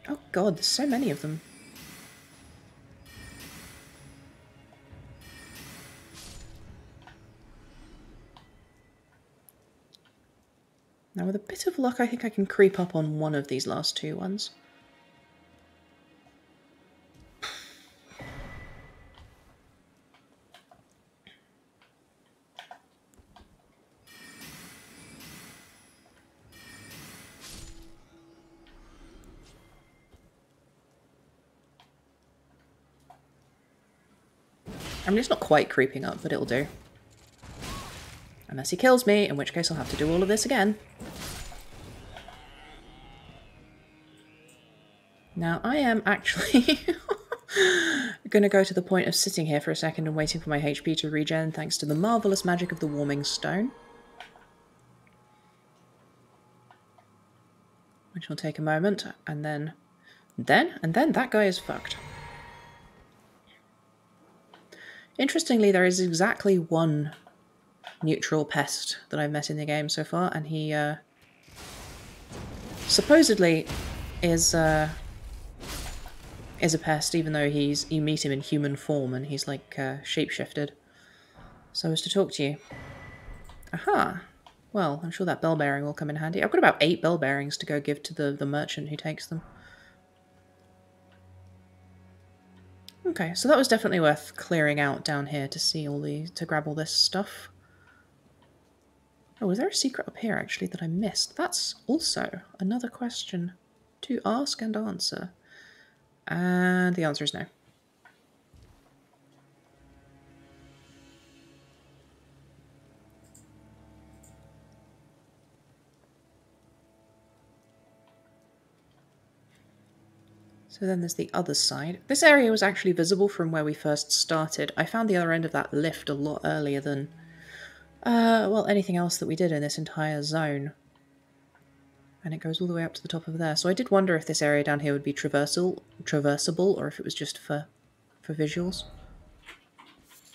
Oh god, there's so many of them. Now with a bit of luck I think I can creep up on one of these last two ones. I mean, it's not quite creeping up, but it'll do. Unless he kills me, in which case I'll have to do all of this again. Now, I am actually going to go to the point of sitting here for a second and waiting for my HP to regen thanks to the marvellous magic of the Warming Stone. Which will take a moment, and then... Then, and then that guy is fucked. Interestingly, there is exactly one neutral pest that I've met in the game so far, and he uh, supposedly is uh, is a pest, even though he's you meet him in human form and he's like uh, shapeshifted. So as to talk to you. Aha. Well, I'm sure that bell bearing will come in handy. I've got about eight bell bearings to go give to the, the merchant who takes them. Okay, so that was definitely worth clearing out down here to see all the to grab all this stuff. Oh, is there a secret up here actually that I missed? That's also another question to ask and answer. And the answer is no. So then there's the other side. This area was actually visible from where we first started. I found the other end of that lift a lot earlier than, uh, well, anything else that we did in this entire zone. And it goes all the way up to the top of there. So I did wonder if this area down here would be traversal, traversable or if it was just for, for visuals.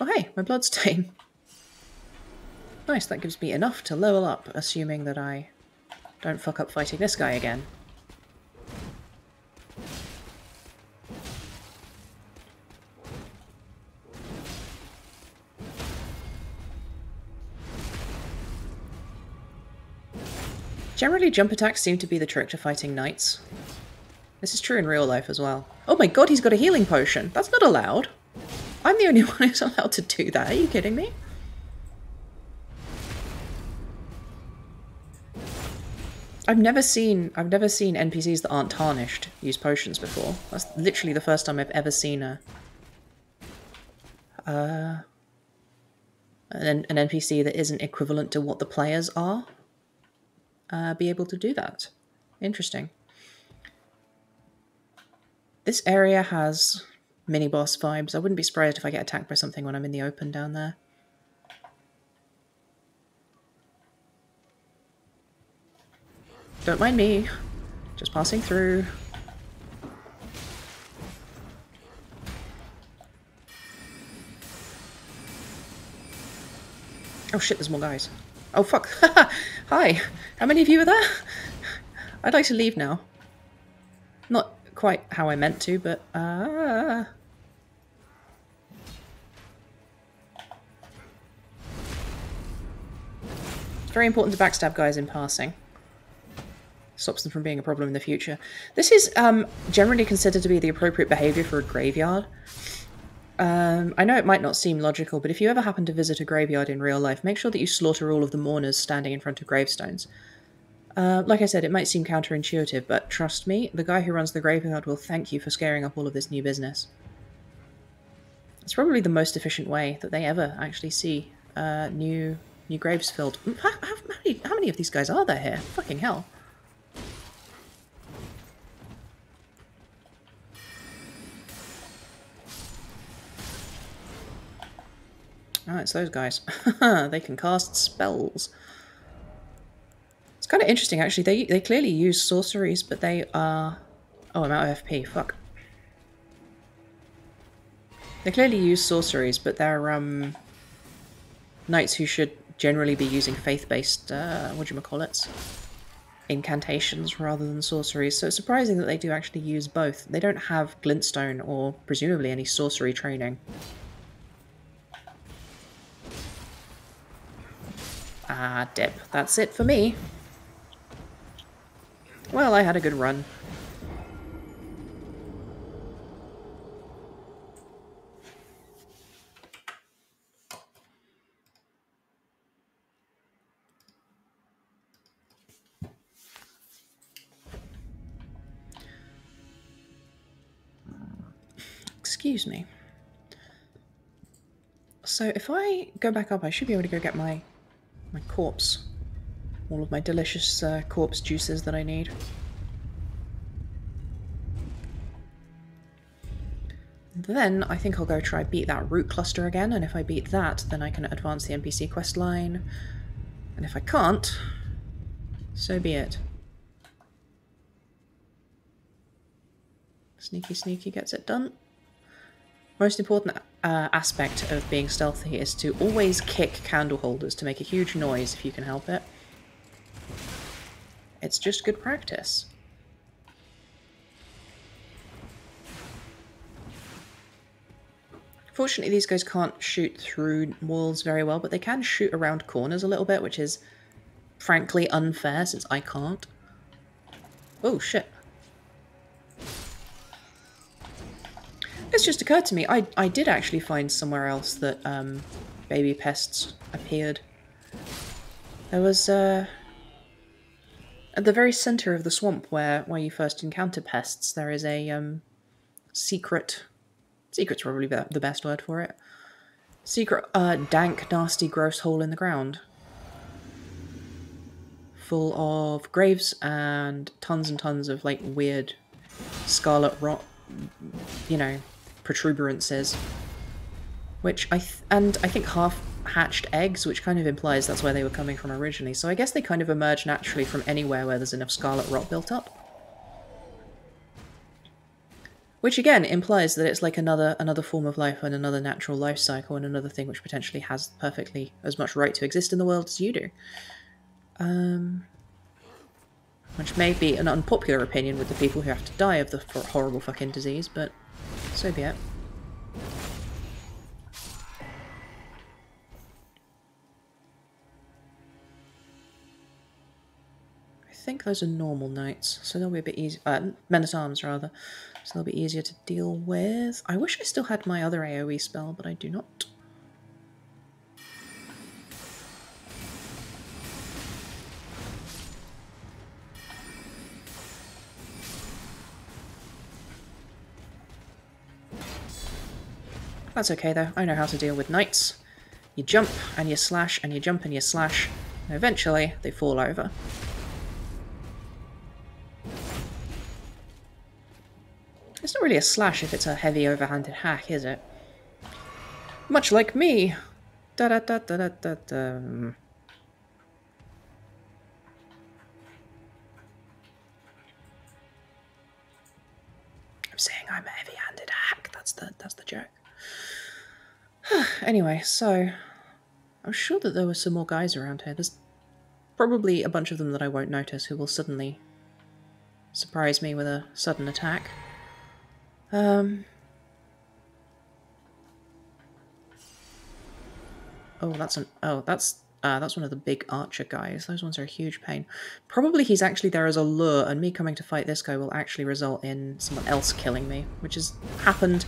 Oh hey, my bloodstain. Nice, that gives me enough to level up, assuming that I don't fuck up fighting this guy again. Generally, jump attacks seem to be the trick to fighting knights. This is true in real life as well. Oh my god, he's got a healing potion. That's not allowed. I'm the only one who's allowed to do that. Are you kidding me? I've never seen I've never seen NPCs that aren't tarnished use potions before. That's literally the first time I've ever seen a uh, an, an NPC that isn't equivalent to what the players are uh, be able to do that. Interesting. This area has mini boss vibes. I wouldn't be surprised if I get attacked by something when I'm in the open down there. Don't mind me. Just passing through. Oh shit, there's more guys. Oh fuck. Hi. How many of you are there? I'd like to leave now. Not quite how I meant to, but uh It's very important to backstab guys in passing. Stops them from being a problem in the future. This is um, generally considered to be the appropriate behaviour for a graveyard. Um, I know it might not seem logical, but if you ever happen to visit a graveyard in real life, make sure that you slaughter all of the mourners standing in front of gravestones. Uh, like I said, it might seem counterintuitive, but trust me, the guy who runs the graveyard will thank you for scaring up all of this new business. It's probably the most efficient way that they ever actually see uh, new New graves filled. Mm, how, how, how, many, how many of these guys are there here? Fucking hell. Oh, it's those guys. they can cast spells. It's kind of interesting, actually. They they clearly use sorceries, but they are... Oh, I'm out of FP. Fuck. They clearly use sorceries, but they're um, knights who should generally be using faith-based, uh, what do you call it? Incantations rather than sorceries. So it's surprising that they do actually use both. They don't have glintstone or presumably any sorcery training. Ah, dip. That's it for me. Well, I had a good run. Excuse me. So if I go back up, I should be able to go get my my corpse. All of my delicious uh, corpse juices that I need. Then I think I'll go try beat that root cluster again, and if I beat that, then I can advance the NPC quest line. And if I can't, so be it. Sneaky sneaky gets it done. Most important uh, aspect of being stealthy is to always kick candle holders to make a huge noise if you can help it. It's just good practice. Fortunately, these guys can't shoot through walls very well, but they can shoot around corners a little bit, which is frankly unfair since I can't. Oh, shit. It's just occurred to me, I, I did actually find somewhere else that um, baby pests appeared. There was, uh, at the very centre of the swamp where, where you first encounter pests, there is a um, secret, secret's probably the best word for it, secret, uh, dank, nasty, gross hole in the ground. Full of graves and tons and tons of, like, weird scarlet rot, you know, protuberances. Which I and I think half-hatched eggs, which kind of implies that's where they were coming from originally. So I guess they kind of emerge naturally from anywhere where there's enough scarlet rot built up. Which again implies that it's like another another form of life and another natural life cycle and another thing which potentially has perfectly as much right to exist in the world as you do. Um, which may be an unpopular opinion with the people who have to die of the horrible fucking disease, but so be it. I think those are normal knights, so they'll be a bit easier. Uh, men at arms, rather. So they'll be easier to deal with. I wish I still had my other AoE spell, but I do not. That's okay though, I know how to deal with knights. You jump and you slash and you jump and you slash, and eventually they fall over. It's not really a slash if it's a heavy overhanded hack, is it? Much like me! Da da da da da da da. I'm saying I'm a heavy-handed hack. That's the that's the joke. anyway, so I'm sure that there were some more guys around here. There's probably a bunch of them that I won't notice who will suddenly surprise me with a sudden attack. Um. Oh, that's an. Oh, that's uh, that's one of the big archer guys. Those ones are a huge pain. Probably he's actually there as a lure, and me coming to fight this guy will actually result in someone else killing me, which has happened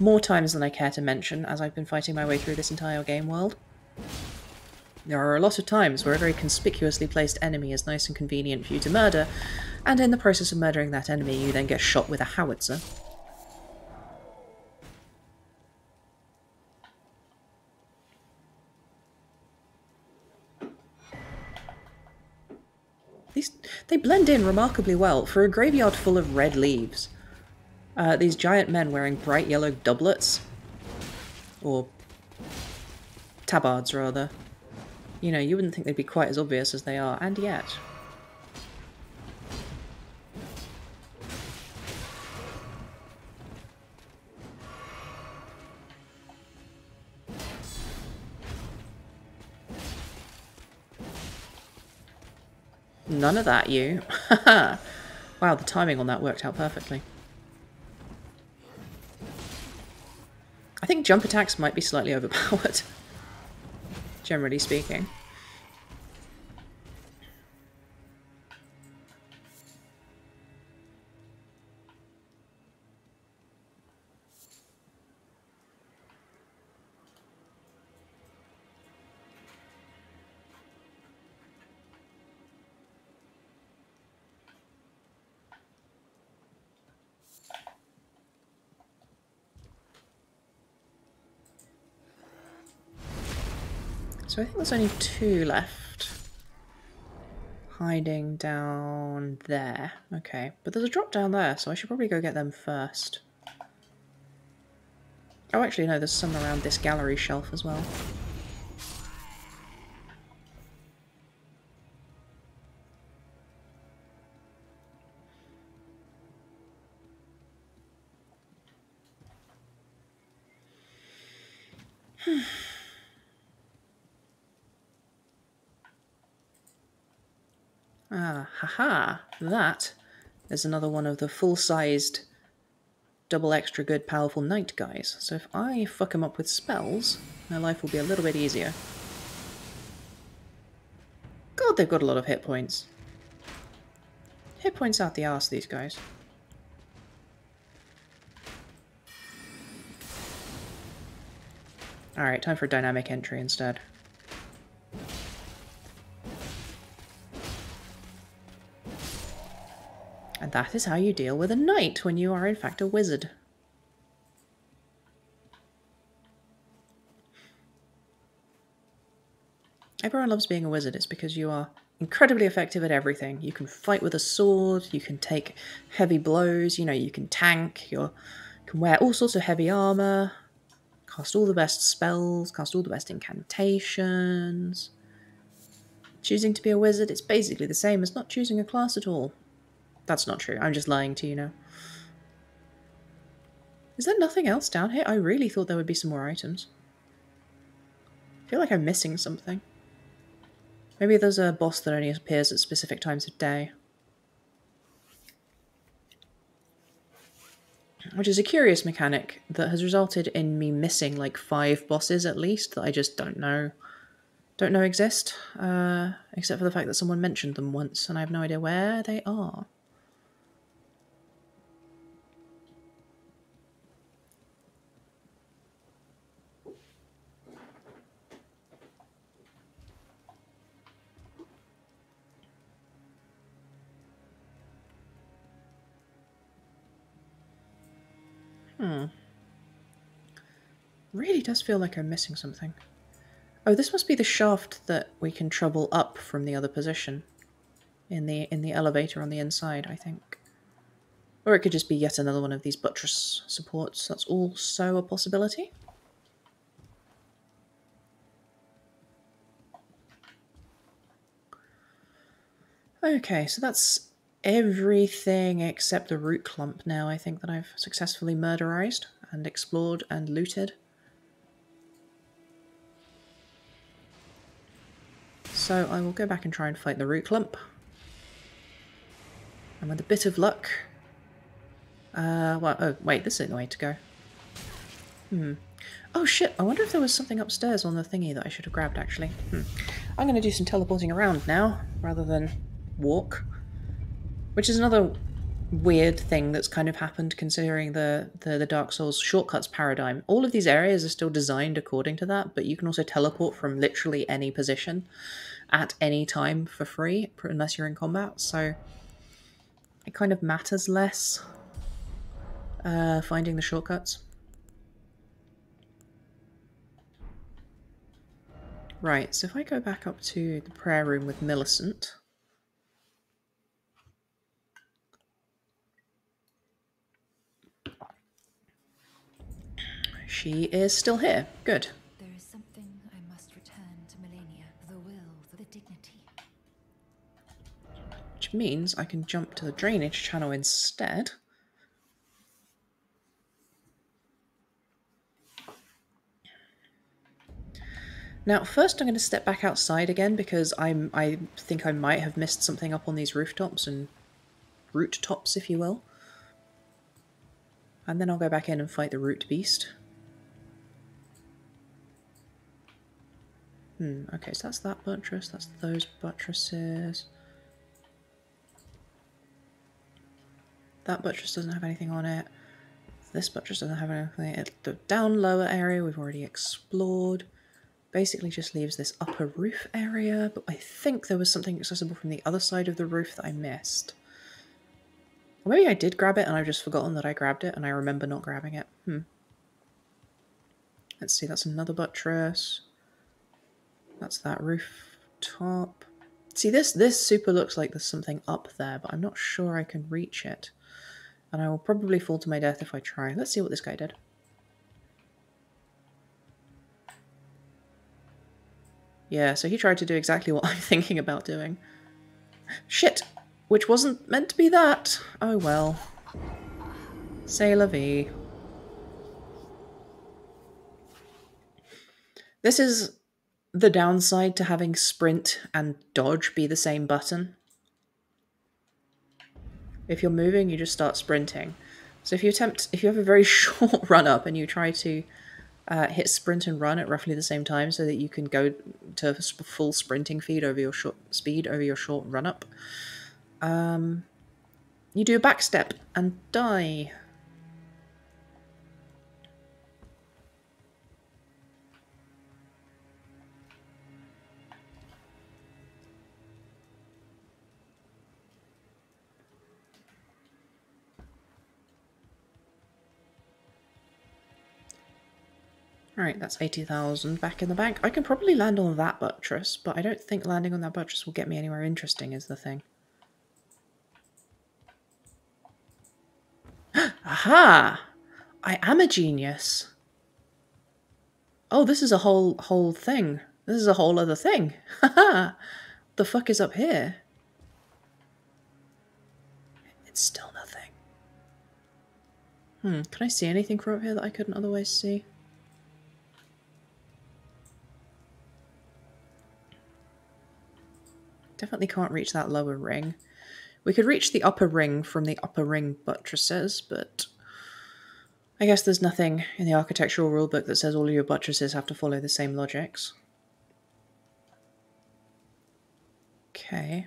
more times than I care to mention as I've been fighting my way through this entire game world. There are a lot of times where a very conspicuously placed enemy is nice and convenient for you to murder, and in the process of murdering that enemy you then get shot with a howitzer. These they blend in remarkably well for a graveyard full of red leaves. Uh, these giant men wearing bright yellow doublets, or tabards rather. You know, you wouldn't think they'd be quite as obvious as they are, and yet. None of that, you. wow, the timing on that worked out perfectly. I think jump attacks might be slightly overpowered, generally speaking. So I think there's only two left. Hiding down there. Okay, but there's a drop down there, so I should probably go get them first. Oh, actually, no, there's some around this gallery shelf as well. Haha, that is another one of the full-sized, double extra good, powerful knight guys. So if I fuck them up with spells, my life will be a little bit easier. God, they've got a lot of hit points. Hit points out the ass, these guys. Alright, time for dynamic entry instead. That is how you deal with a knight when you are in fact a wizard. Everyone loves being a wizard. It's because you are incredibly effective at everything. You can fight with a sword, you can take heavy blows, you know, you can tank, you can wear all sorts of heavy armor, cast all the best spells, cast all the best incantations. Choosing to be a wizard, it's basically the same as not choosing a class at all. That's not true. I'm just lying to you now. Is there nothing else down here? I really thought there would be some more items. I feel like I'm missing something. Maybe there's a boss that only appears at specific times of day. Which is a curious mechanic that has resulted in me missing like five bosses at least that I just don't know don't know exist, uh, except for the fact that someone mentioned them once and I have no idea where they are. Hmm. Really does feel like I'm missing something. Oh, this must be the shaft that we can trouble up from the other position. In the in the elevator on the inside, I think. Or it could just be yet another one of these buttress supports. That's also a possibility. Okay, so that's everything except the root clump now, I think, that I've successfully murderized and explored and looted. So I will go back and try and fight the root clump. And with a bit of luck... Uh, well, oh, wait, this isn't the way to go. Hmm. Oh shit, I wonder if there was something upstairs on the thingy that I should have grabbed, actually. Hmm. I'm going to do some teleporting around now, rather than walk. Which is another weird thing that's kind of happened considering the, the, the Dark Souls shortcuts paradigm. All of these areas are still designed according to that, but you can also teleport from literally any position at any time for free, unless you're in combat, so it kind of matters less uh, finding the shortcuts. Right, so if I go back up to the prayer room with Millicent... She is still here. Good. There is something I must return to Malenia. The will, the dignity. Which means I can jump to the drainage channel instead. Now, first I'm going to step back outside again because I'm I think I might have missed something up on these rooftops and root tops, if you will. And then I'll go back in and fight the root beast. Hmm, okay, so that's that buttress, that's those buttresses. That buttress doesn't have anything on it. This buttress doesn't have anything. The down lower area we've already explored. Basically just leaves this upper roof area, but I think there was something accessible from the other side of the roof that I missed. Or maybe I did grab it and I've just forgotten that I grabbed it and I remember not grabbing it. Hmm. Let's see, that's another buttress. That's that rooftop. See, this, this super looks like there's something up there, but I'm not sure I can reach it. And I will probably fall to my death if I try. Let's see what this guy did. Yeah, so he tried to do exactly what I'm thinking about doing. Shit! Which wasn't meant to be that. Oh well. C'est la vie. This is the downside to having sprint and dodge be the same button. If you're moving, you just start sprinting. So if you attempt, if you have a very short run up and you try to uh, hit sprint and run at roughly the same time so that you can go to full sprinting feed over your short speed over your short run up. Um, you do a back step and die. Alright, that's 80,000 back in the bank. I can probably land on that buttress, but I don't think landing on that buttress will get me anywhere interesting is the thing. Aha! I am a genius. Oh, this is a whole whole thing. This is a whole other thing. Haha! the fuck is up here? It's still nothing. Hmm, can I see anything from up here that I couldn't otherwise see? Definitely can't reach that lower ring. We could reach the upper ring from the upper ring buttresses, but I guess there's nothing in the architectural rulebook that says all of your buttresses have to follow the same logics. Okay.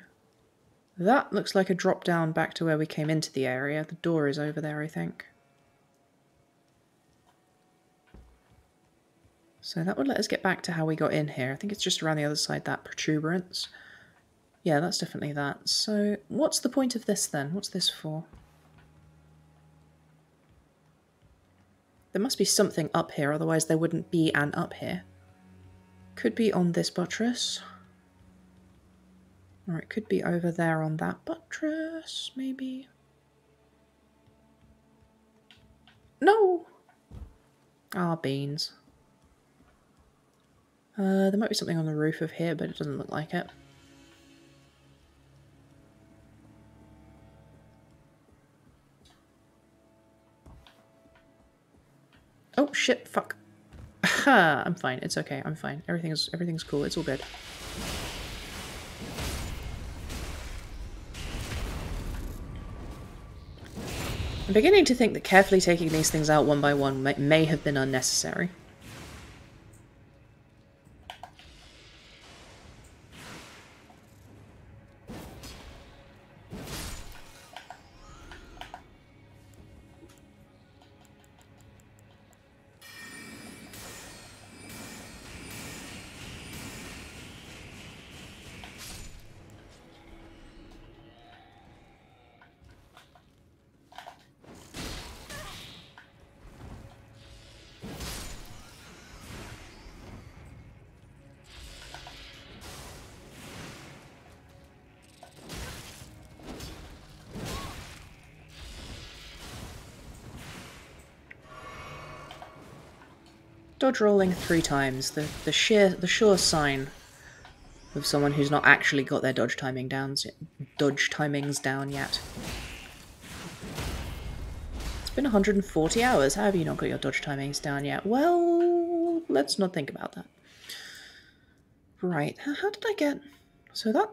That looks like a drop down back to where we came into the area. The door is over there, I think. So that would let us get back to how we got in here. I think it's just around the other side, that protuberance. Yeah, that's definitely that. So what's the point of this then? What's this for? There must be something up here, otherwise there wouldn't be an up here. Could be on this buttress. Or it could be over there on that buttress, maybe. No! Ah, beans. Uh, there might be something on the roof of here, but it doesn't look like it. Oh shit, fuck. I'm fine. It's okay. I'm fine. Everything's everything's cool. It's all good. I'm beginning to think that carefully taking these things out one by one may, may have been unnecessary. Dodge rolling three times. The the sheer the sure sign of someone who's not actually got their dodge timing dodge timings down yet. It's been 140 hours. How have you not got your dodge timings down yet? Well, let's not think about that. Right. How did I get? So that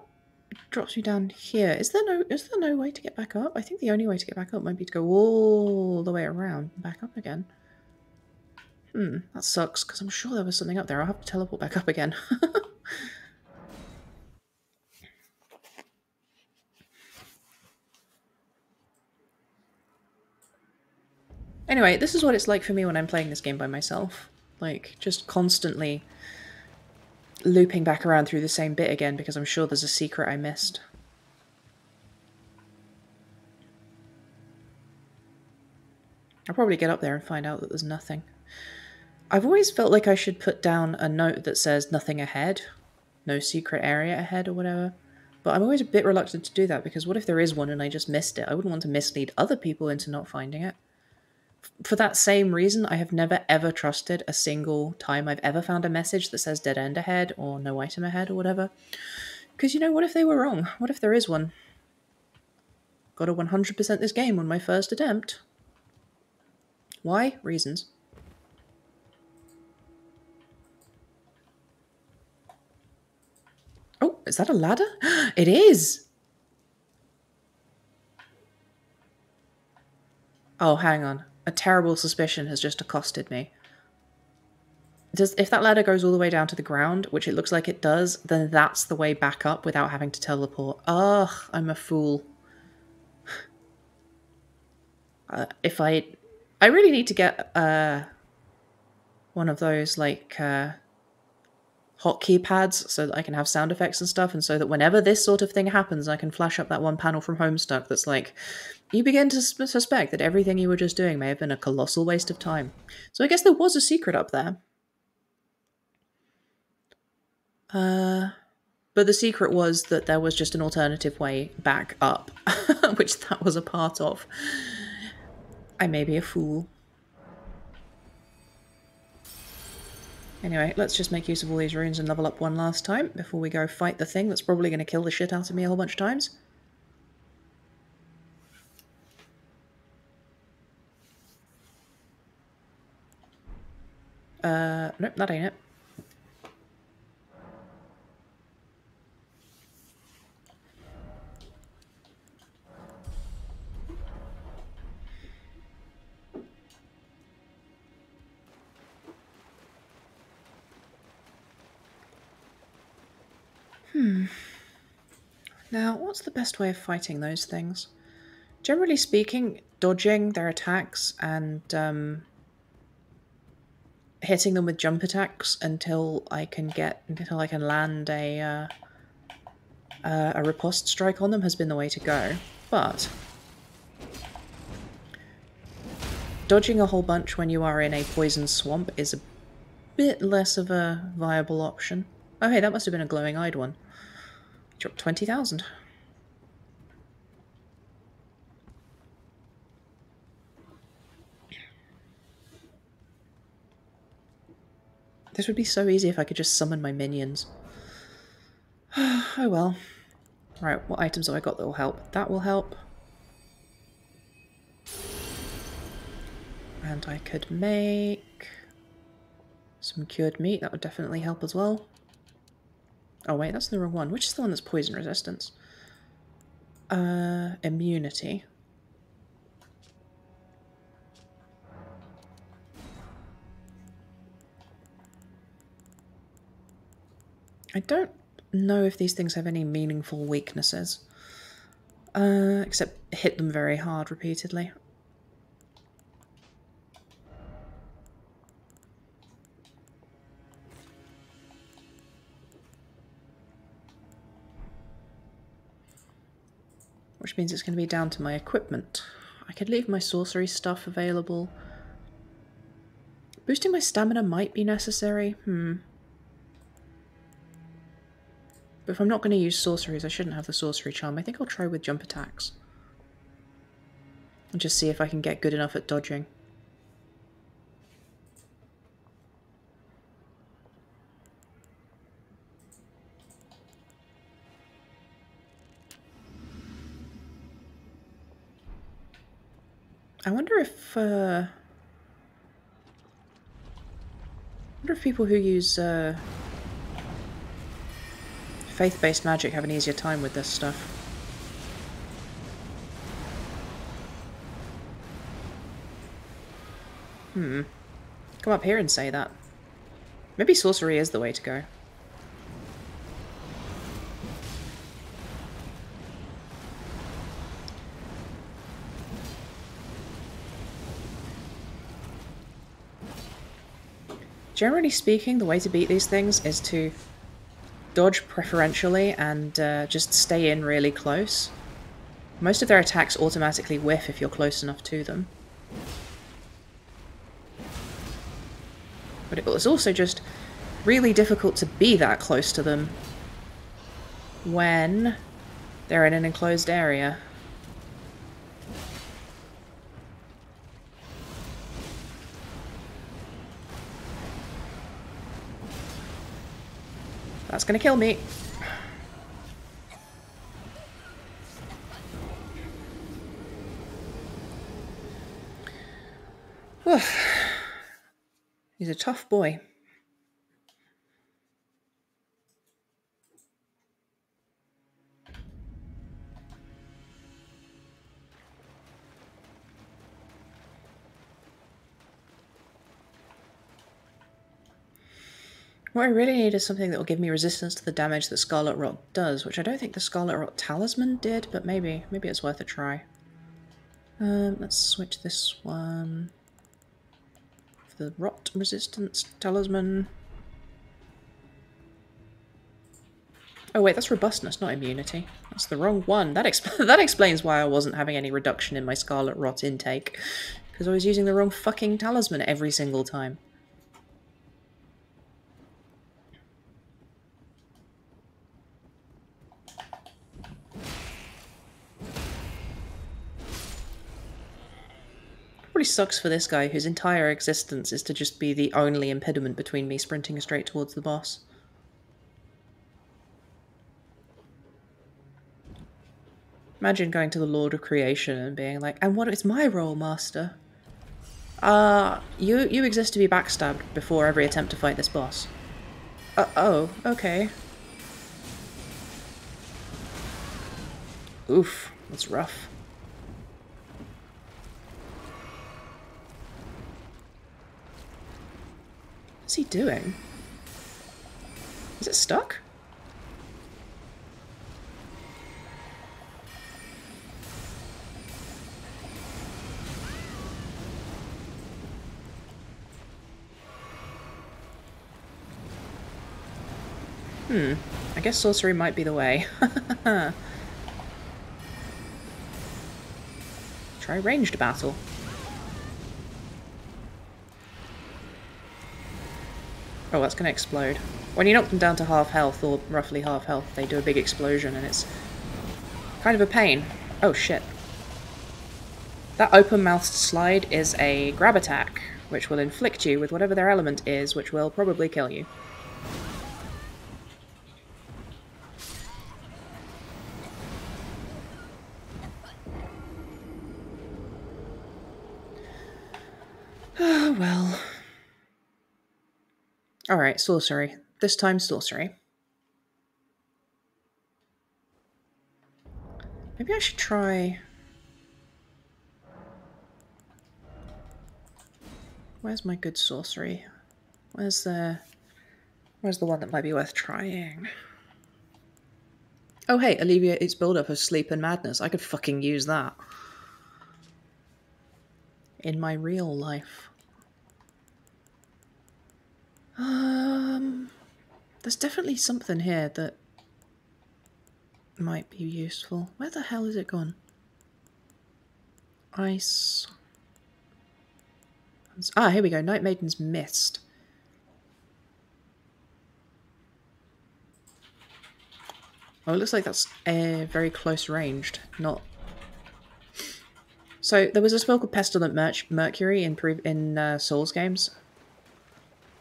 drops me down here. Is there no is there no way to get back up? I think the only way to get back up might be to go all the way around and back up again. Hmm, that sucks, because I'm sure there was something up there. I'll have to teleport back up again. anyway, this is what it's like for me when I'm playing this game by myself. Like, just constantly looping back around through the same bit again because I'm sure there's a secret I missed. I'll probably get up there and find out that there's nothing. I've always felt like I should put down a note that says nothing ahead, no secret area ahead or whatever. But I'm always a bit reluctant to do that because what if there is one and I just missed it? I wouldn't want to mislead other people into not finding it. For that same reason, I have never ever trusted a single time I've ever found a message that says dead end ahead or no item ahead or whatever. Because you know, what if they were wrong? What if there is one? Got a 100% this game on my first attempt. Why? Reasons. Oh, is that a ladder? It is! Oh, hang on. A terrible suspicion has just accosted me. Does If that ladder goes all the way down to the ground, which it looks like it does, then that's the way back up without having to teleport. Ugh, I'm a fool. Uh, if I... I really need to get uh, one of those, like... Uh, hotkey pads so that I can have sound effects and stuff, and so that whenever this sort of thing happens, I can flash up that one panel from Homestuck that's like, you begin to suspect that everything you were just doing may have been a colossal waste of time. So I guess there was a secret up there. Uh, but the secret was that there was just an alternative way back up, which that was a part of. I may be a fool. Anyway, let's just make use of all these runes and level up one last time before we go fight the thing that's probably going to kill the shit out of me a whole bunch of times. Uh, nope, that ain't it. Hmm. Now, what's the best way of fighting those things? Generally speaking, dodging their attacks and um, hitting them with jump attacks until I can get until I can land a uh, uh, a riposte strike on them has been the way to go. But dodging a whole bunch when you are in a poison swamp is a bit less of a viable option. Oh hey, that must have been a glowing-eyed one. Dropped 20,000. This would be so easy if I could just summon my minions. oh well. Right, what items have I got that will help? That will help. And I could make some cured meat. That would definitely help as well. Oh wait, that's the wrong one. Which is the one that's poison resistance? Uh, immunity. I don't know if these things have any meaningful weaknesses. Uh, except hit them very hard repeatedly. Which means it's going to be down to my equipment. I could leave my sorcery stuff available. Boosting my stamina might be necessary. Hmm. But if I'm not going to use sorceries, I shouldn't have the sorcery charm. I think I'll try with jump attacks. And just see if I can get good enough at dodging. I wonder if... Uh, I wonder if people who use uh, faith-based magic have an easier time with this stuff. Hmm. Come up here and say that. Maybe sorcery is the way to go. Generally speaking, the way to beat these things is to dodge preferentially and uh, just stay in really close. Most of their attacks automatically whiff if you're close enough to them. But it's also just really difficult to be that close to them when they're in an enclosed area. That's gonna kill me. He's a tough boy. What I really need is something that will give me resistance to the damage that Scarlet Rot does, which I don't think the Scarlet Rot Talisman did, but maybe, maybe it's worth a try. Um, let's switch this one for the Rot Resistance Talisman. Oh wait, that's Robustness, not Immunity. That's the wrong one. That, exp that explains why I wasn't having any reduction in my Scarlet Rot intake. Because I was using the wrong fucking talisman every single time. Sucks for this guy whose entire existence is to just be the only impediment between me sprinting straight towards the boss. Imagine going to the Lord of Creation and being like, and what is my role, Master? Uh, you, you exist to be backstabbed before every attempt to fight this boss. Uh, oh, okay. Oof, that's rough. What's he doing? Is it stuck? Hmm. I guess sorcery might be the way. Try ranged battle. Oh, that's going to explode. When you knock them down to half health, or roughly half health, they do a big explosion, and it's kind of a pain. Oh, shit. That open-mouthed slide is a grab attack, which will inflict you with whatever their element is, which will probably kill you. Oh, well. Alright, sorcery. This time sorcery. Maybe I should try... Where's my good sorcery? Where's the... Where's the one that might be worth trying? Oh hey, alleviate its buildup of sleep and madness. I could fucking use that. In my real life. Um, there's definitely something here that might be useful. Where the hell is it gone? Ice. Ah, here we go. Night Maiden's Mist. Oh, it looks like that's uh, very close ranged, not... So, there was a spell called Pestilent Mercury in, in uh, Souls games,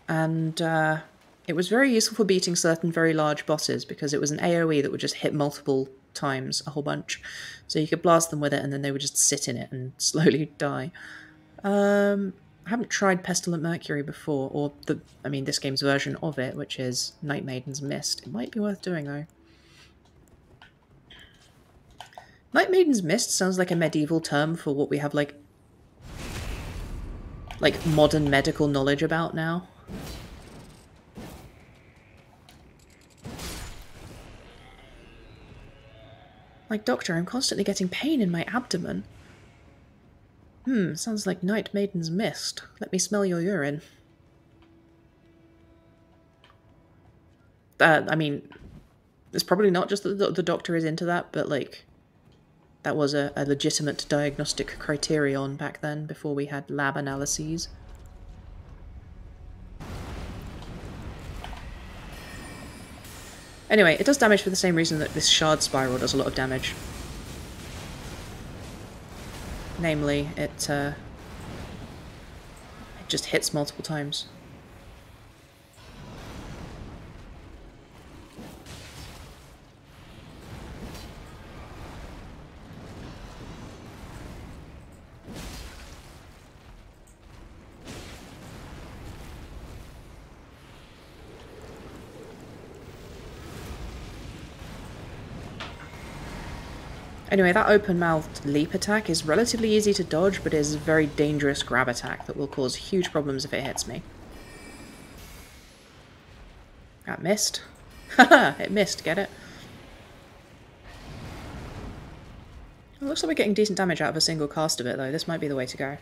and uh, it was very useful for beating certain very large bosses because it was an AoE that would just hit multiple times, a whole bunch. So you could blast them with it and then they would just sit in it and slowly die. Um, I haven't tried Pestilent Mercury before, or the, I mean, this game's version of it, which is Night Maiden's Mist. It might be worth doing, though. Night Maiden's Mist sounds like a medieval term for what we have, like, like, modern medical knowledge about now. Like, doctor, I'm constantly getting pain in my abdomen. Hmm, sounds like Night Maiden's Mist. Let me smell your urine. Uh, I mean, it's probably not just that the, doctor is into that, but like, that was a, a legitimate diagnostic criterion back then, before we had lab analyses. Anyway, it does damage for the same reason that this shard spiral does a lot of damage. Namely, it, uh, it just hits multiple times. Anyway, that open-mouthed leap attack is relatively easy to dodge, but is a very dangerous grab attack that will cause huge problems if it hits me. That missed. Haha, it missed, get it? It looks like we're getting decent damage out of a single cast of it, though. This might be the way to go.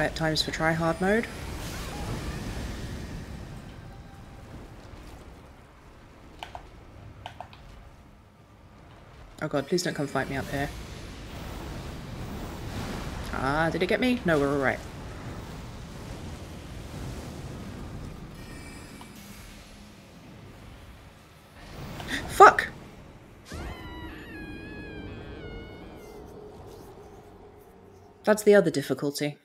Quiet times for try-hard mode. Oh god, please don't come fight me up here. Ah, did it get me? No, we're alright. Fuck! That's the other difficulty.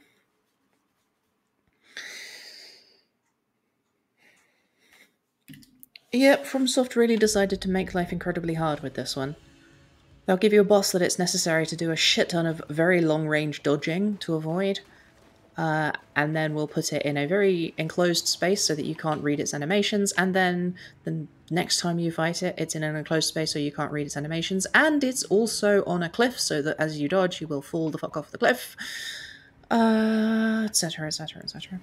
Yep, FromSoft really decided to make life incredibly hard with this one. They'll give you a boss that it's necessary to do a shit ton of very long-range dodging to avoid, uh, and then we'll put it in a very enclosed space so that you can't read its animations, and then the next time you fight it, it's in an enclosed space so you can't read its animations, and it's also on a cliff so that as you dodge, you will fall the fuck off the cliff, etc, etc, etc.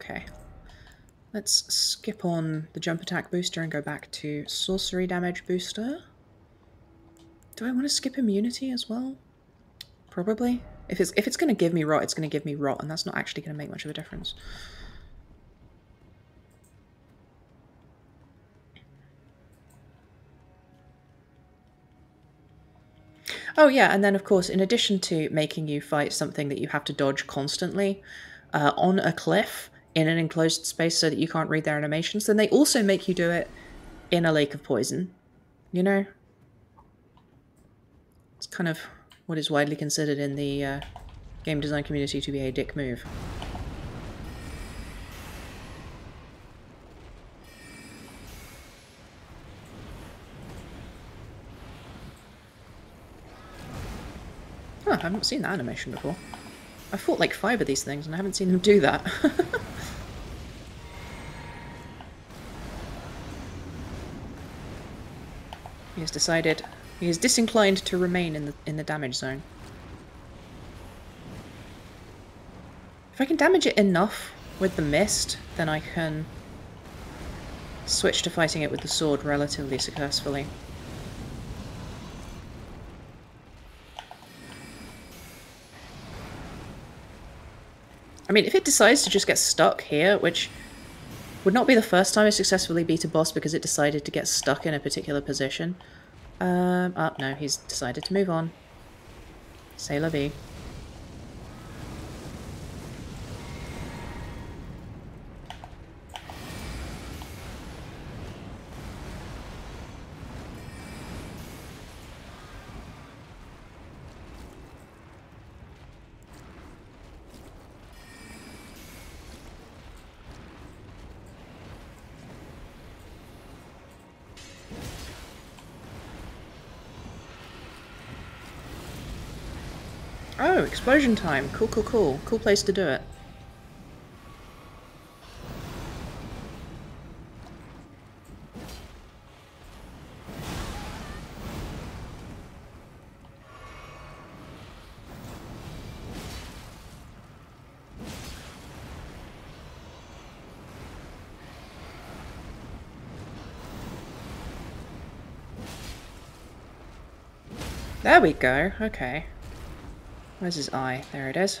Okay. Let's skip on the jump attack booster and go back to sorcery damage booster. Do I want to skip immunity as well? Probably. If it's if it's going to give me rot, it's going to give me rot, and that's not actually going to make much of a difference. Oh yeah, and then of course, in addition to making you fight something that you have to dodge constantly, uh, on a cliff in an enclosed space so that you can't read their animations, then they also make you do it in a lake of poison. You know? It's kind of what is widely considered in the uh, game design community to be a dick move. Huh, I haven't seen that animation before. I fought like five of these things and I haven't seen them do that. he has decided He is disinclined to remain in the in the damage zone. If I can damage it enough with the mist, then I can switch to fighting it with the sword relatively successfully. I mean, if it decides to just get stuck here, which would not be the first time I successfully beat a boss because it decided to get stuck in a particular position. Um, oh, no, he's decided to move on. Sailor la vie. Oh, explosion time. Cool, cool, cool. Cool place to do it. There we go. Okay. Where's his eye? There it is.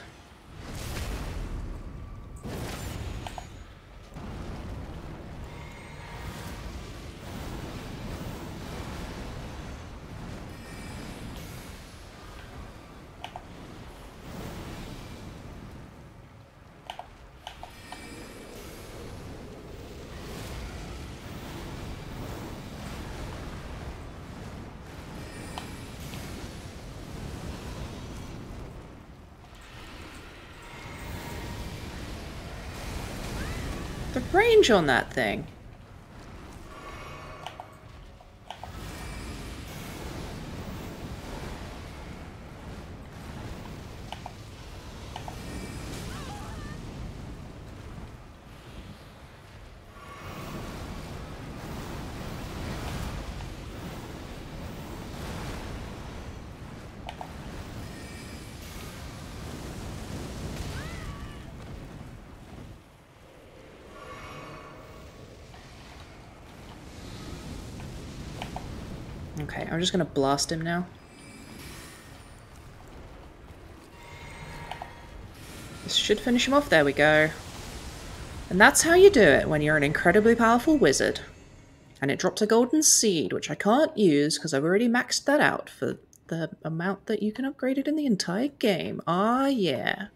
The range on that thing. Okay, I'm just gonna blast him now. This should finish him off. There we go. And that's how you do it when you're an incredibly powerful wizard. And it drops a golden seed, which I can't use because I've already maxed that out for the amount that you can upgrade it in the entire game. Ah, yeah.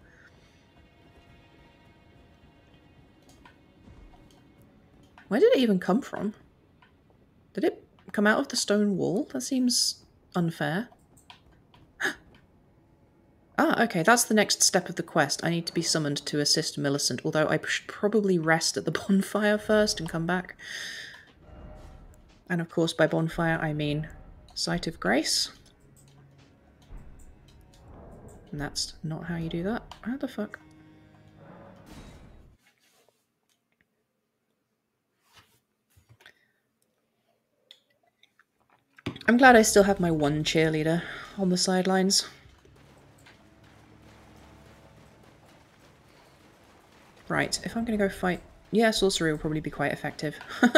Where did it even come from? Come out of the stone wall? That seems unfair. ah, okay, that's the next step of the quest. I need to be summoned to assist Millicent, although I should probably rest at the bonfire first and come back. And of course, by bonfire, I mean Site of Grace. And that's not how you do that. How the fuck? I'm glad I still have my one cheerleader on the sidelines. Right, if I'm going to go fight... Yeah, sorcery will probably be quite effective.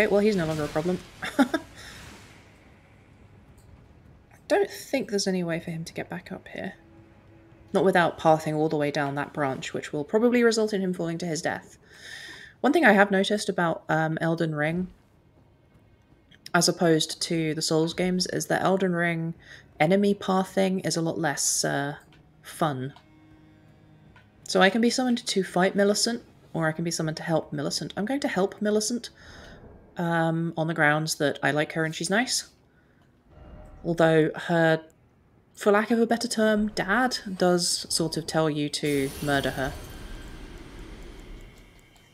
Okay, well he's no longer a problem. I don't think there's any way for him to get back up here. Not without pathing all the way down that branch, which will probably result in him falling to his death. One thing I have noticed about um, Elden Ring, as opposed to the Souls games, is that Elden Ring enemy pathing is a lot less uh, fun. So I can be summoned to fight Millicent, or I can be summoned to help Millicent. I'm going to help Millicent um, on the grounds that I like her and she's nice. Although her, for lack of a better term, dad does sort of tell you to murder her.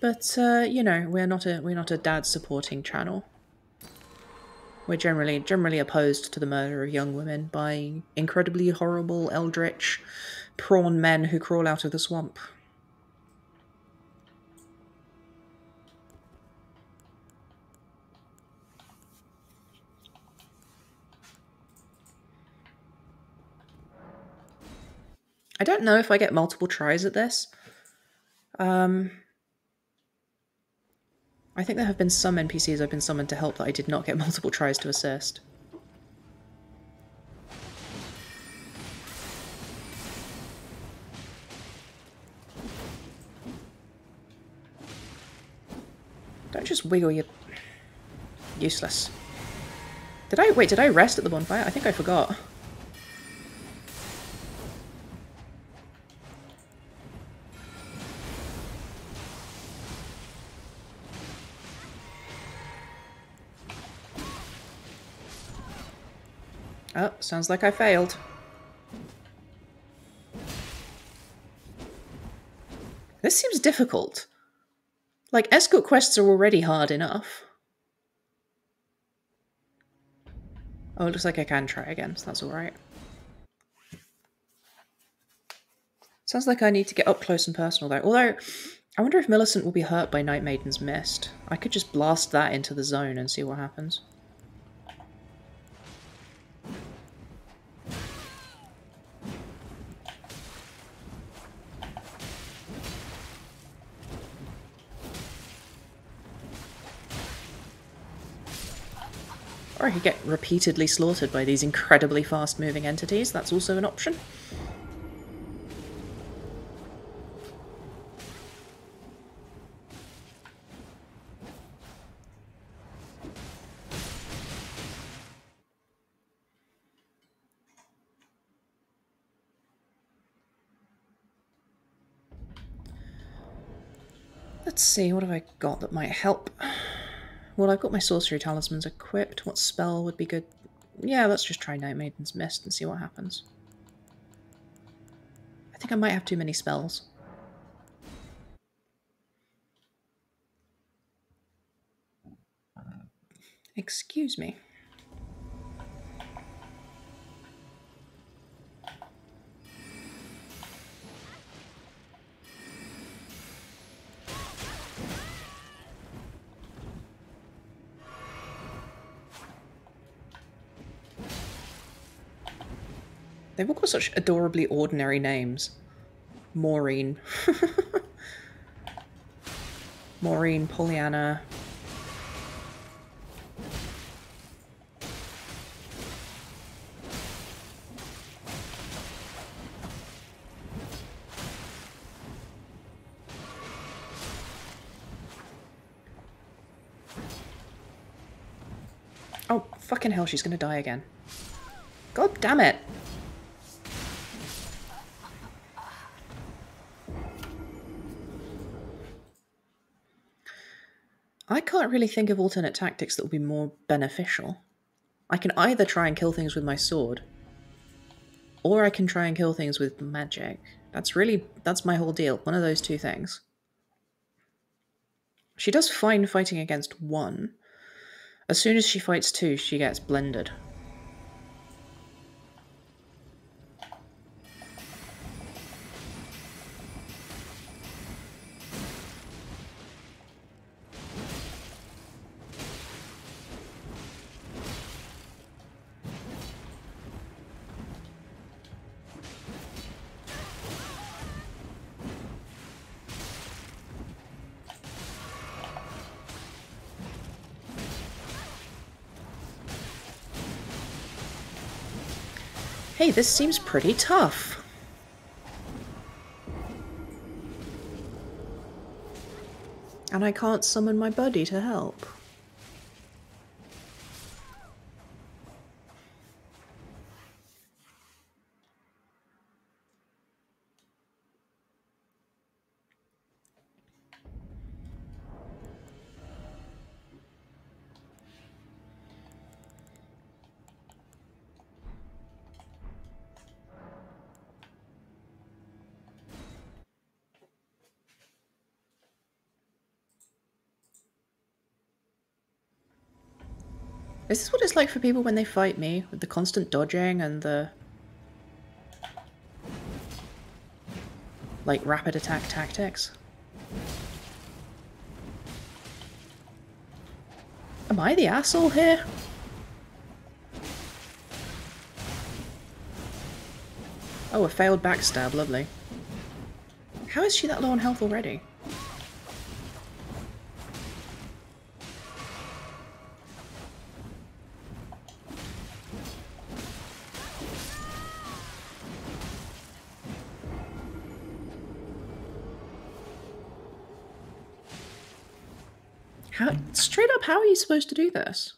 But uh, you know, we're not a we're not a dad supporting channel. We're generally generally opposed to the murder of young women by incredibly horrible, eldritch, prawn men who crawl out of the swamp. I don't know if I get multiple tries at this. Um, I think there have been some NPCs I've been summoned to help that I did not get multiple tries to assist. Don't just wiggle your... Useless. Did I... Wait, did I rest at the bonfire? I think I forgot. Oh, sounds like I failed. This seems difficult. Like, escort quests are already hard enough. Oh, it looks like I can try again, so that's alright. Sounds like I need to get up close and personal, though. Although, I wonder if Millicent will be hurt by Night Maiden's Mist. I could just blast that into the zone and see what happens. Or I could get repeatedly slaughtered by these incredibly fast moving entities. That's also an option. Let's see, what have I got that might help? Well, I've got my sorcery talismans equipped. What spell would be good? Yeah, let's just try Night Maiden's Mist and see what happens. I think I might have too many spells. Excuse me. They've all got such adorably ordinary names. Maureen. Maureen, Pollyanna. Oh, fucking hell, she's gonna die again. God damn it. I can't really think of alternate tactics that would be more beneficial. I can either try and kill things with my sword, or I can try and kill things with magic. That's really, that's my whole deal. One of those two things. She does fine fighting against one. As soon as she fights two, she gets blended. This seems pretty tough. And I can't summon my buddy to help. Is this what it's like for people when they fight me? With the constant dodging and the... Like, rapid attack tactics? Am I the asshole here? Oh, a failed backstab, lovely. How is she that low on health already? How are you supposed to do this?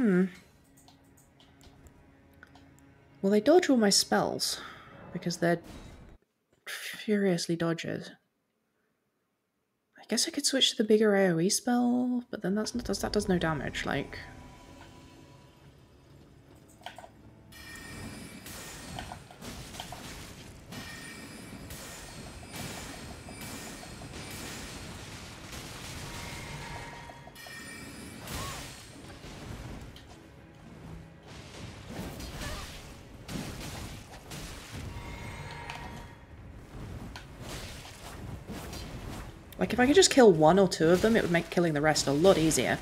Hmm. Well, they dodge all my spells because they're furiously dodges. I guess I could switch to the bigger AoE spell, but then that's does that does no damage. Like, if I could just kill one or two of them, it would make killing the rest a lot easier.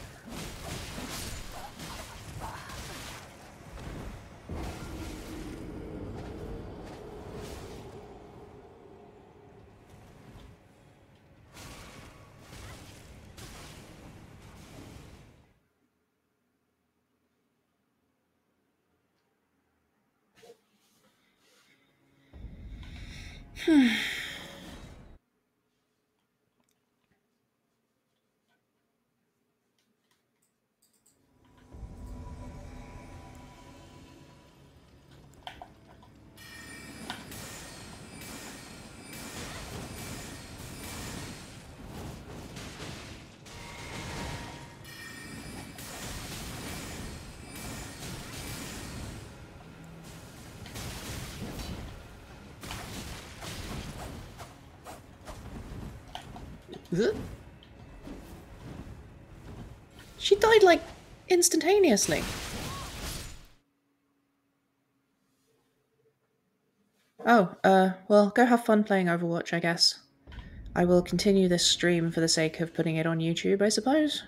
Instantaneously. Oh, uh, well, go have fun playing Overwatch, I guess. I will continue this stream for the sake of putting it on YouTube, I suppose.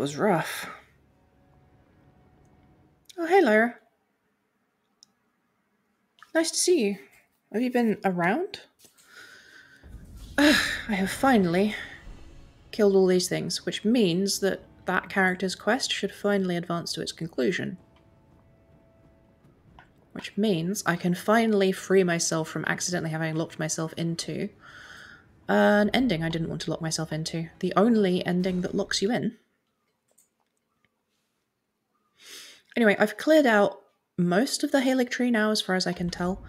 That was rough. Oh, hey, Lyra. Nice to see you. Have you been around? I have finally killed all these things, which means that that character's quest should finally advance to its conclusion. Which means I can finally free myself from accidentally having locked myself into an ending I didn't want to lock myself into. The only ending that locks you in. Anyway, I've cleared out most of the Haligtree now, as far as I can tell.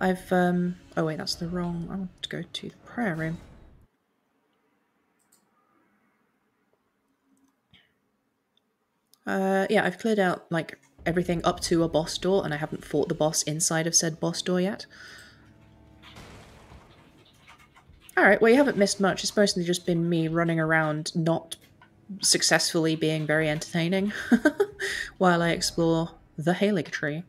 I've, um, oh wait, that's the wrong, I want to go to the prayer room. Uh, yeah, I've cleared out, like, everything up to a boss door, and I haven't fought the boss inside of said boss door yet. Alright, well you haven't missed much. It's mostly just been me running around not successfully being very entertaining while I explore the Halig tree.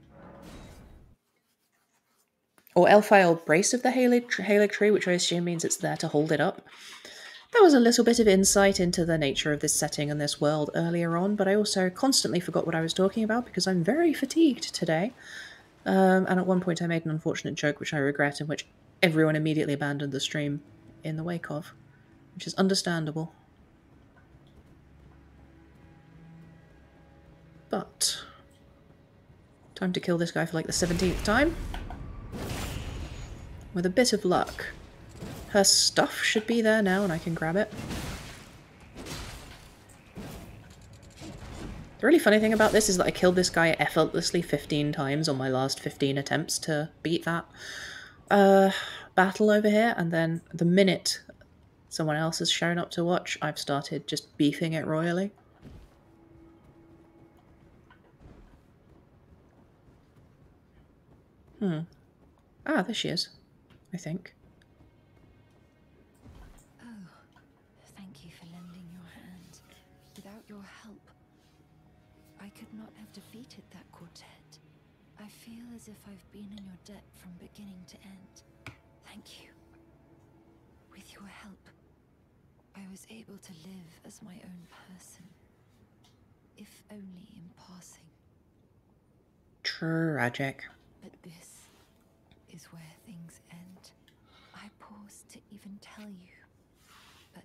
Or Elphael Brace of the Halig, Halig tree, which I assume means it's there to hold it up. That was a little bit of insight into the nature of this setting and this world earlier on, but I also constantly forgot what I was talking about because I'm very fatigued today. Um, and at one point I made an unfortunate joke which I regret, in which everyone immediately abandoned the stream in the wake of, which is understandable. But, time to kill this guy for like the 17th time. With a bit of luck, her stuff should be there now and I can grab it. The really funny thing about this is that I killed this guy effortlessly 15 times on my last 15 attempts to beat that uh, battle over here, and then the minute someone else has shown up to watch, I've started just beefing it royally. Hmm. Ah, there she is, I think. Oh, thank you for lending your hand. Without your help, I could not have defeated that quartet. I feel as if I've been in your debt from beginning to end. Thank you. With your help, I was able to live as my own person. If only in passing. Tragic. But this is where things end. I pause to even tell you. But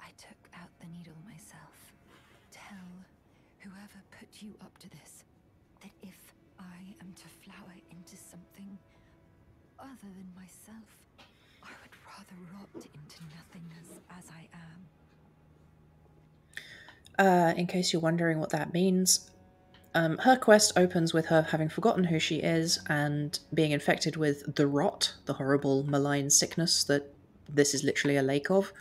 I took out the needle myself. Tell whoever put you up to this that if I am to flower into something other than myself. I would rather rot into nothingness as I am. Uh, in case you're wondering what that means, um, her quest opens with her having forgotten who she is and being infected with the rot, the horrible malign sickness that this is literally a lake of.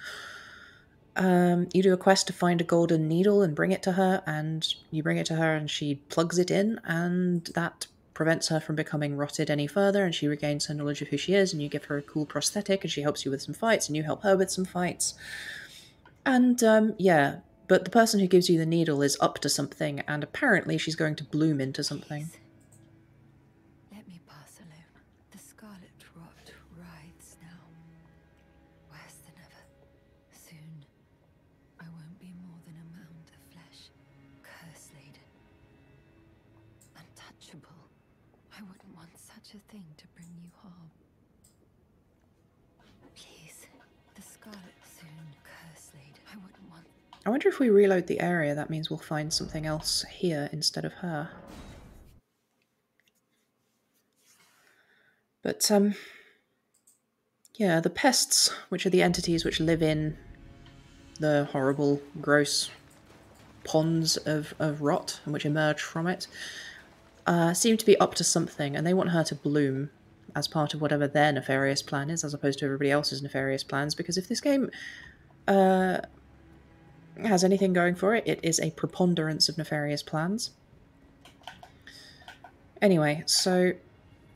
Um, you do a quest to find a golden needle and bring it to her, and you bring it to her, and she plugs it in, and that prevents her from becoming rotted any further, and she regains her knowledge of who she is, and you give her a cool prosthetic, and she helps you with some fights, and you help her with some fights. And um, yeah, but the person who gives you the needle is up to something, and apparently she's going to bloom into something. I wonder if we reload the area, that means we'll find something else here instead of her. But, um, yeah, the pests, which are the entities which live in the horrible, gross ponds of, of rot and which emerge from it, uh, seem to be up to something, and they want her to bloom as part of whatever their nefarious plan is, as opposed to everybody else's nefarious plans, because if this game uh, has anything going for it, it is a preponderance of nefarious plans. Anyway, so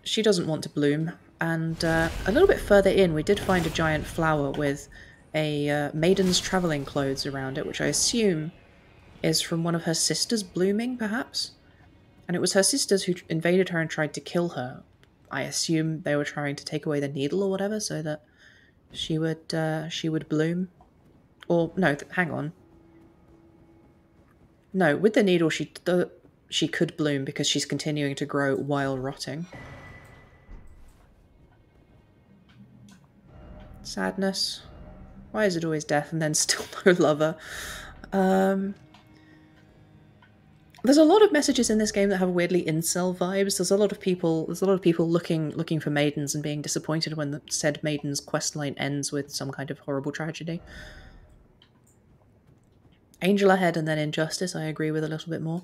she doesn't want to bloom, and uh, a little bit further in we did find a giant flower with a uh, maiden's travelling clothes around it, which I assume is from one of her sisters blooming, perhaps? And it was her sisters who invaded her and tried to kill her. I assume they were trying to take away the needle or whatever so that she would uh, she would bloom Or, no, hang on. No, with the needle, she, the, she could bloom because she's continuing to grow while rotting. Sadness. Why is it always death and then still no lover? Um, there's a lot of messages in this game that have weirdly incel vibes. There's a lot of people. There's a lot of people looking looking for maidens and being disappointed when the said maiden's questline ends with some kind of horrible tragedy. Angel ahead and then injustice. I agree with a little bit more.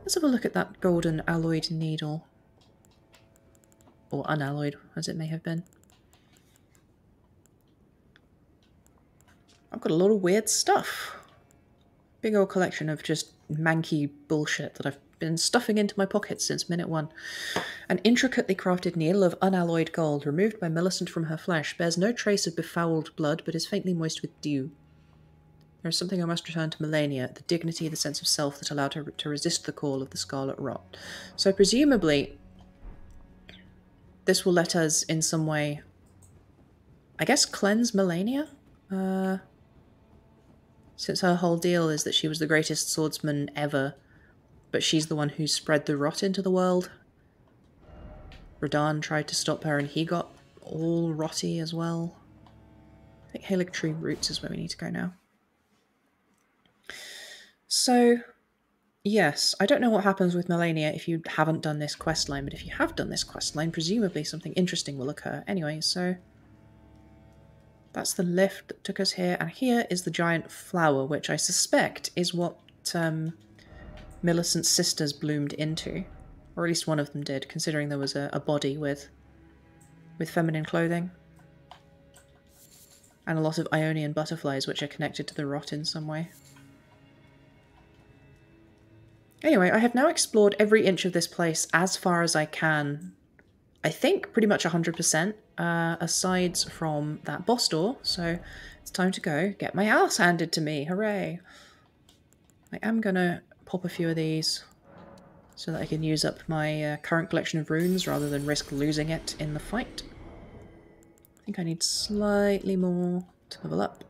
Let's have a look at that golden alloyed needle, or unalloyed as it may have been. I've got a lot of weird stuff. Big old collection of just manky bullshit that I've been stuffing into my pockets since minute one. An intricately crafted needle of unalloyed gold, removed by Millicent from her flesh, bears no trace of befouled blood, but is faintly moist with dew. There is something I must return to Malenia, the dignity, the sense of self that allowed her to resist the call of the scarlet rot. So presumably, this will let us in some way, I guess, cleanse Malenia? Uh, since her whole deal is that she was the greatest swordsman ever, but she's the one who spread the rot into the world. Radahn tried to stop her and he got all rotty as well. I think Haligtree Roots is where we need to go now. So, yes, I don't know what happens with Malenia if you haven't done this quest line, but if you have done this quest line, presumably something interesting will occur. Anyway, so that's the lift that took us here. And here is the giant flower, which I suspect is what um, Millicent's sisters bloomed into. Or at least one of them did, considering there was a, a body with, with feminine clothing. And a lot of Aeonian butterflies, which are connected to the rot in some way. Anyway, I have now explored every inch of this place as far as I can. I think pretty much 100% uh, aside from that boss door. So it's time to go get my ass handed to me. Hooray. I am to pop a few of these so that I can use up my uh, current collection of runes rather than risk losing it in the fight. I think I need slightly more to level up.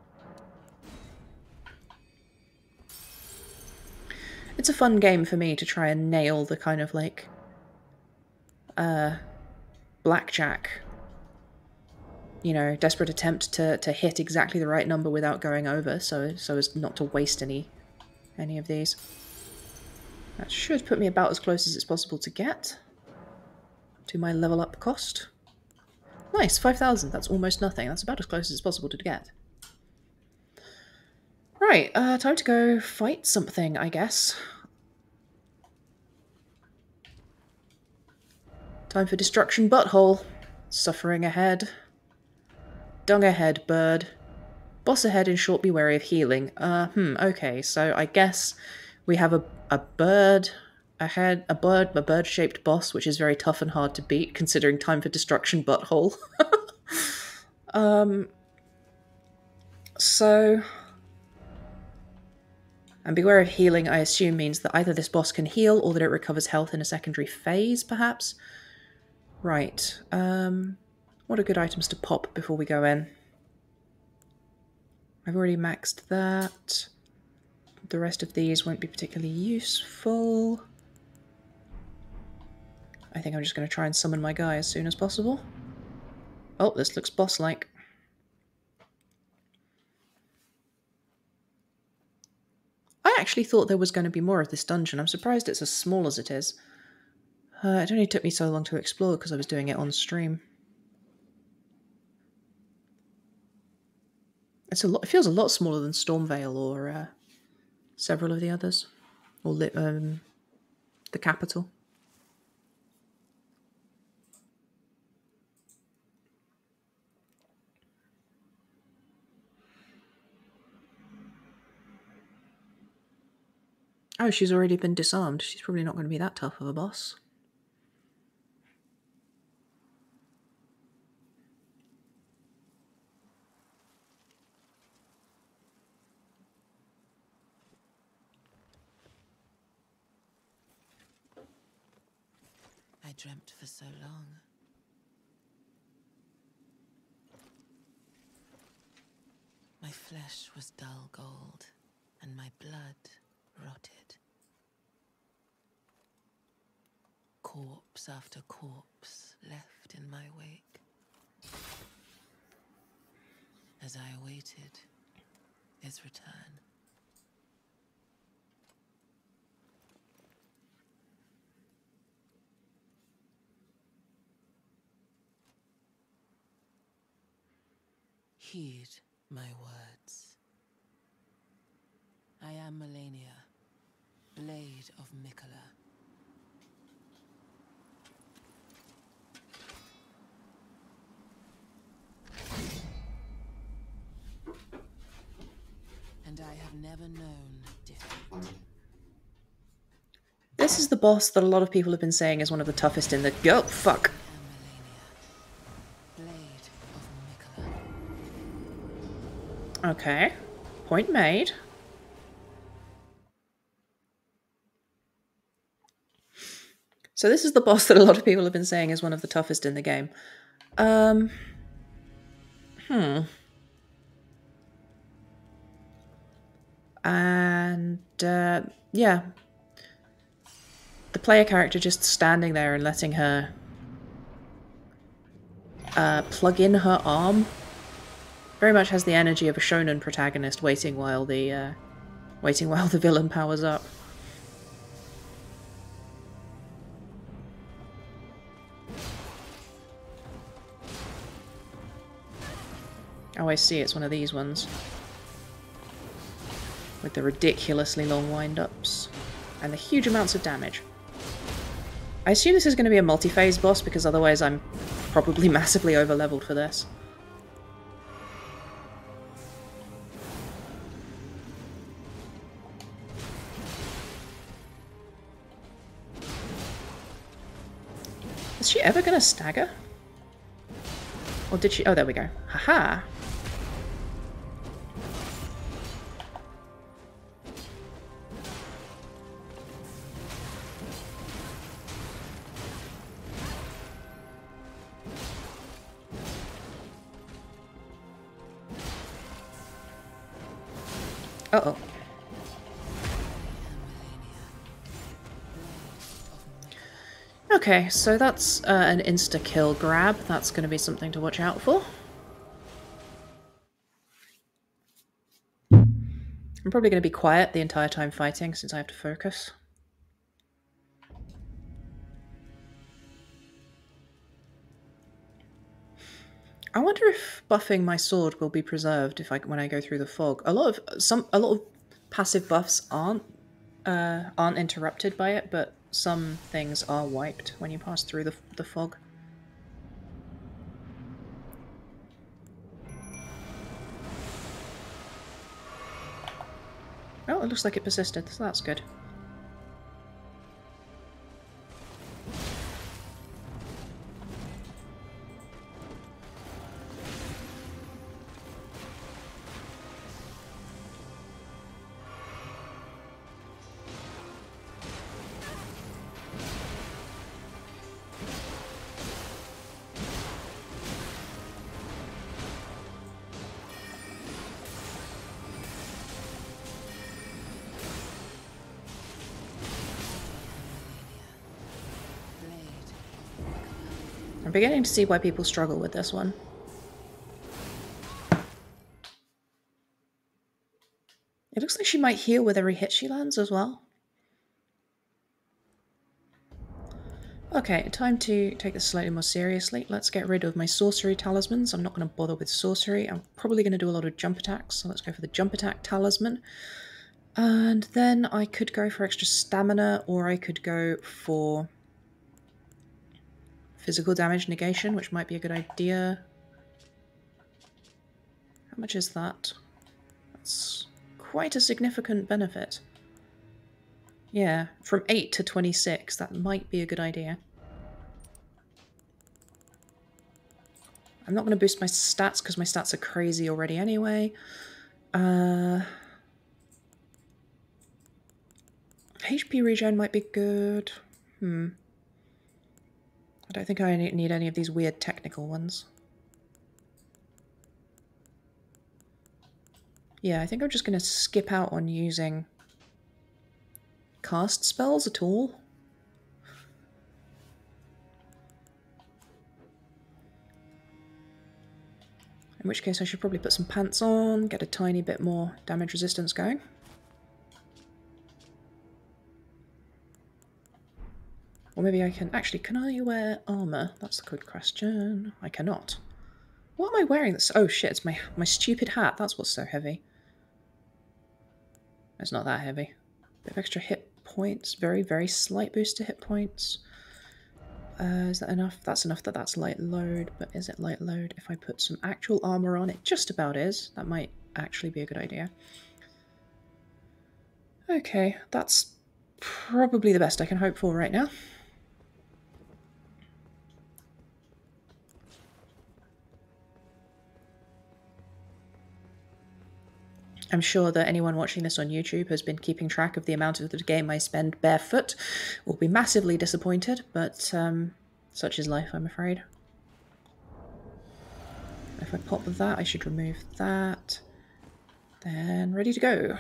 It's a fun game for me to try and nail the kind of like uh, blackjack you know, desperate attempt to, to hit exactly the right number without going over, so so as not to waste any any of these. That should put me about as close as it's possible to get to my level up cost. Nice, 5,000. That's almost nothing. That's about as close as it's possible to get. Right, uh, time to go fight something, I guess. Time for destruction butthole. Suffering ahead. Dung ahead, bird. Boss ahead and short be wary of healing. Uh, hmm, okay, so I guess we have a, a bird ahead, a bird, a bird-shaped boss, which is very tough and hard to beat, considering time for destruction butthole. um, so... And beware of healing, I assume, means that either this boss can heal or that it recovers health in a secondary phase, perhaps? Right, um... What are good items to pop before we go in? I've already maxed that. The rest of these won't be particularly useful. I think I'm just going to try and summon my guy as soon as possible. Oh, this looks boss-like. Actually thought there was going to be more of this dungeon. I'm surprised it's as small as it is. Uh, it only took me so long to explore because I was doing it on stream. It's a lot. It feels a lot smaller than Stormveil or uh, several of the others, or um, the capital. Oh, she's already been disarmed. She's probably not going to be that tough of a boss. I dreamt for so long. My flesh was dull gold, and my blood rotted. Corpse after corpse left in my wake. As I awaited his return. Heed my words. I am Malenia, Blade of Miquella. And I have never known defeat. This is the boss that a lot of people have been saying is one of the toughest in the. Go, fuck. I am Malenia, Blade of Miquella. Okay. Point made. So this is the boss that a lot of people have been saying is one of the toughest in the game. Um. Hmm. And uh, yeah, the player character just standing there and letting her uh, plug in her arm very much has the energy of a shonen protagonist waiting while the uh, waiting while the villain powers up. Oh, I see. It's one of these ones. With the ridiculously long wind-ups. And the huge amounts of damage. I assume this is going to be a multi-phase boss, because otherwise I'm probably massively over-leveled for this. Is she ever going to stagger? Or did she? Oh, there we go. Haha. Uh-oh. Okay, so that's uh, an insta-kill grab. That's going to be something to watch out for. I'm probably going to be quiet the entire time fighting since I have to focus. I wonder if buffing my sword will be preserved if I when I go through the fog. A lot of some a lot of passive buffs aren't uh, aren't interrupted by it, but some things are wiped when you pass through the the fog. Oh, it looks like it persisted, so that's good. Beginning to see why people struggle with this one. It looks like she might heal with every hit she lands as well. Okay, time to take this slightly more seriously. Let's get rid of my sorcery talismans. I'm not going to bother with sorcery. I'm probably going to do a lot of jump attacks, so let's go for the jump attack talisman. And then I could go for extra stamina, or I could go for physical damage negation, which might be a good idea. How much is that? That's quite a significant benefit. Yeah, from 8 to 26, that might be a good idea. I'm not going to boost my stats because my stats are crazy already anyway. Uh, HP regen might be good. Hmm. I don't think I need any of these weird technical ones. Yeah, I think I'm just going to skip out on using cast spells at all. In which case I should probably put some pants on, get a tiny bit more damage resistance going. Or maybe I can... Actually, can I wear armour? That's a good question. I cannot. What am I wearing? This? Oh shit, it's my, my stupid hat. That's what's so heavy. It's not that heavy. Bit of extra hit points. Very, very slight boost to hit points. Uh, is that enough? That's enough that that's light load, but is it light load? If I put some actual armor on, it just about is. That might actually be a good idea. Okay, that's probably the best I can hope for right now. I'm sure that anyone watching this on YouTube has been keeping track of the amount of the game I spend barefoot will be massively disappointed, but um, such is life, I'm afraid. If I pop that, I should remove that. Then ready to go.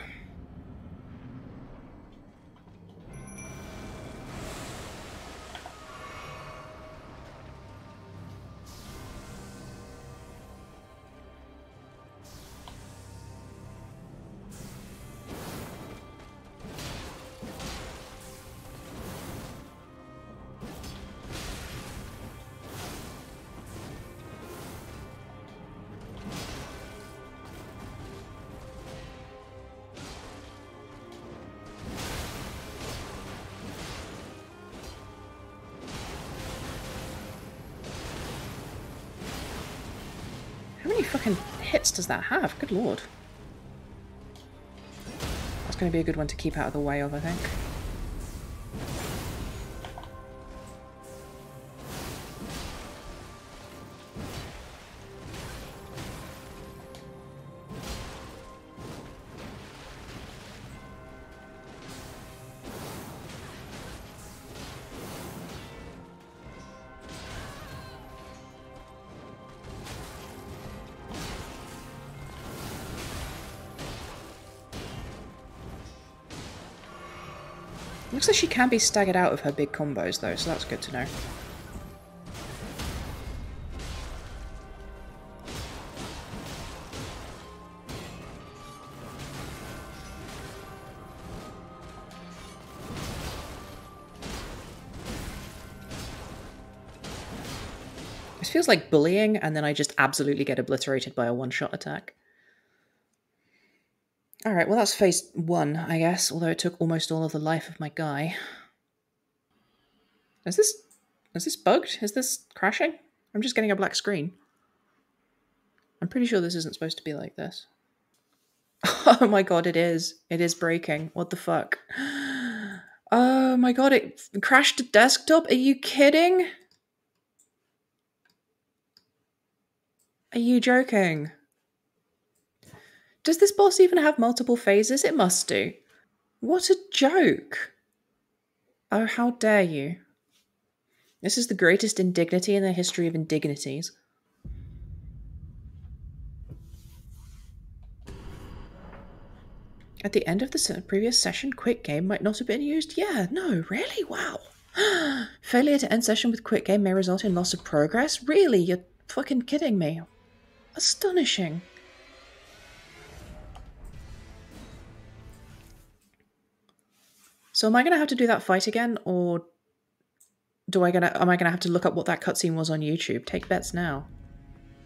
Fucking hits does that have? Good lord. That's going to be a good one to keep out of the way of, I think. She can be staggered out of her big combos though, so that's good to know. This feels like bullying, and then I just absolutely get obliterated by a one-shot attack. Alright, well that's phase one, I guess, although it took almost all of the life of my guy. Is this... is this bugged? Is this crashing? I'm just getting a black screen. I'm pretty sure this isn't supposed to be like this. Oh my god, it is. It is breaking. What the fuck? Oh my god, it crashed the desktop? Are you kidding? Are you joking? Does this boss even have multiple phases? It must do. What a joke. Oh, how dare you. This is the greatest indignity in the history of indignities. At the end of the previous session, quick game might not have been used. Yeah, no, really? Wow. Failure to end session with quick game may result in loss of progress? Really? You're fucking kidding me. Astonishing. So am I going to have to do that fight again, or do I gonna am I gonna have to look up what that cutscene was on YouTube? Take bets now.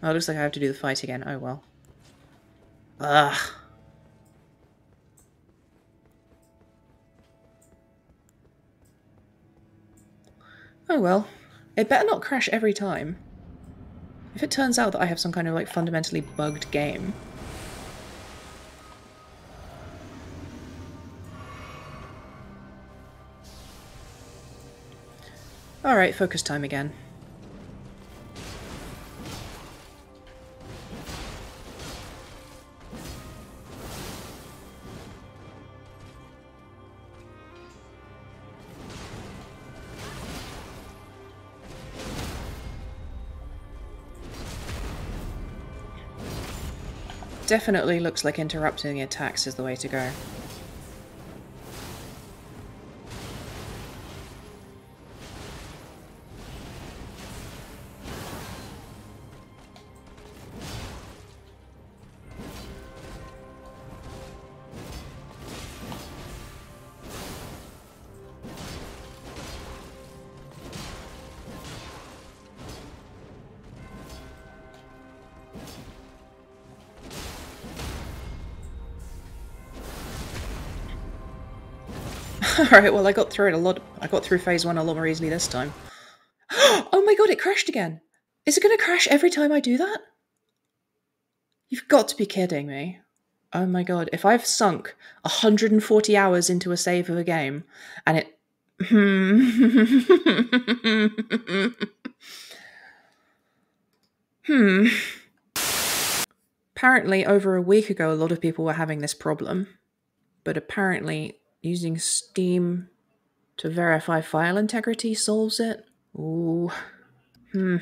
Oh, it looks like I have to do the fight again. Oh well. Ugh. Oh well. It better not crash every time. If it turns out that I have some kind of like fundamentally bugged game, Alright, focus time again. Definitely looks like interrupting the attacks is the way to go. Alright, well I got through it a lot I got through phase one a lot more easily this time. oh my god, it crashed again! Is it gonna crash every time I do that? You've got to be kidding me. Oh my god, if I've sunk 140 hours into a save of a game and it hmm. Apparently, over a week ago, a lot of people were having this problem, but apparently, using Steam to verify file integrity solves it. Ooh. Hmm.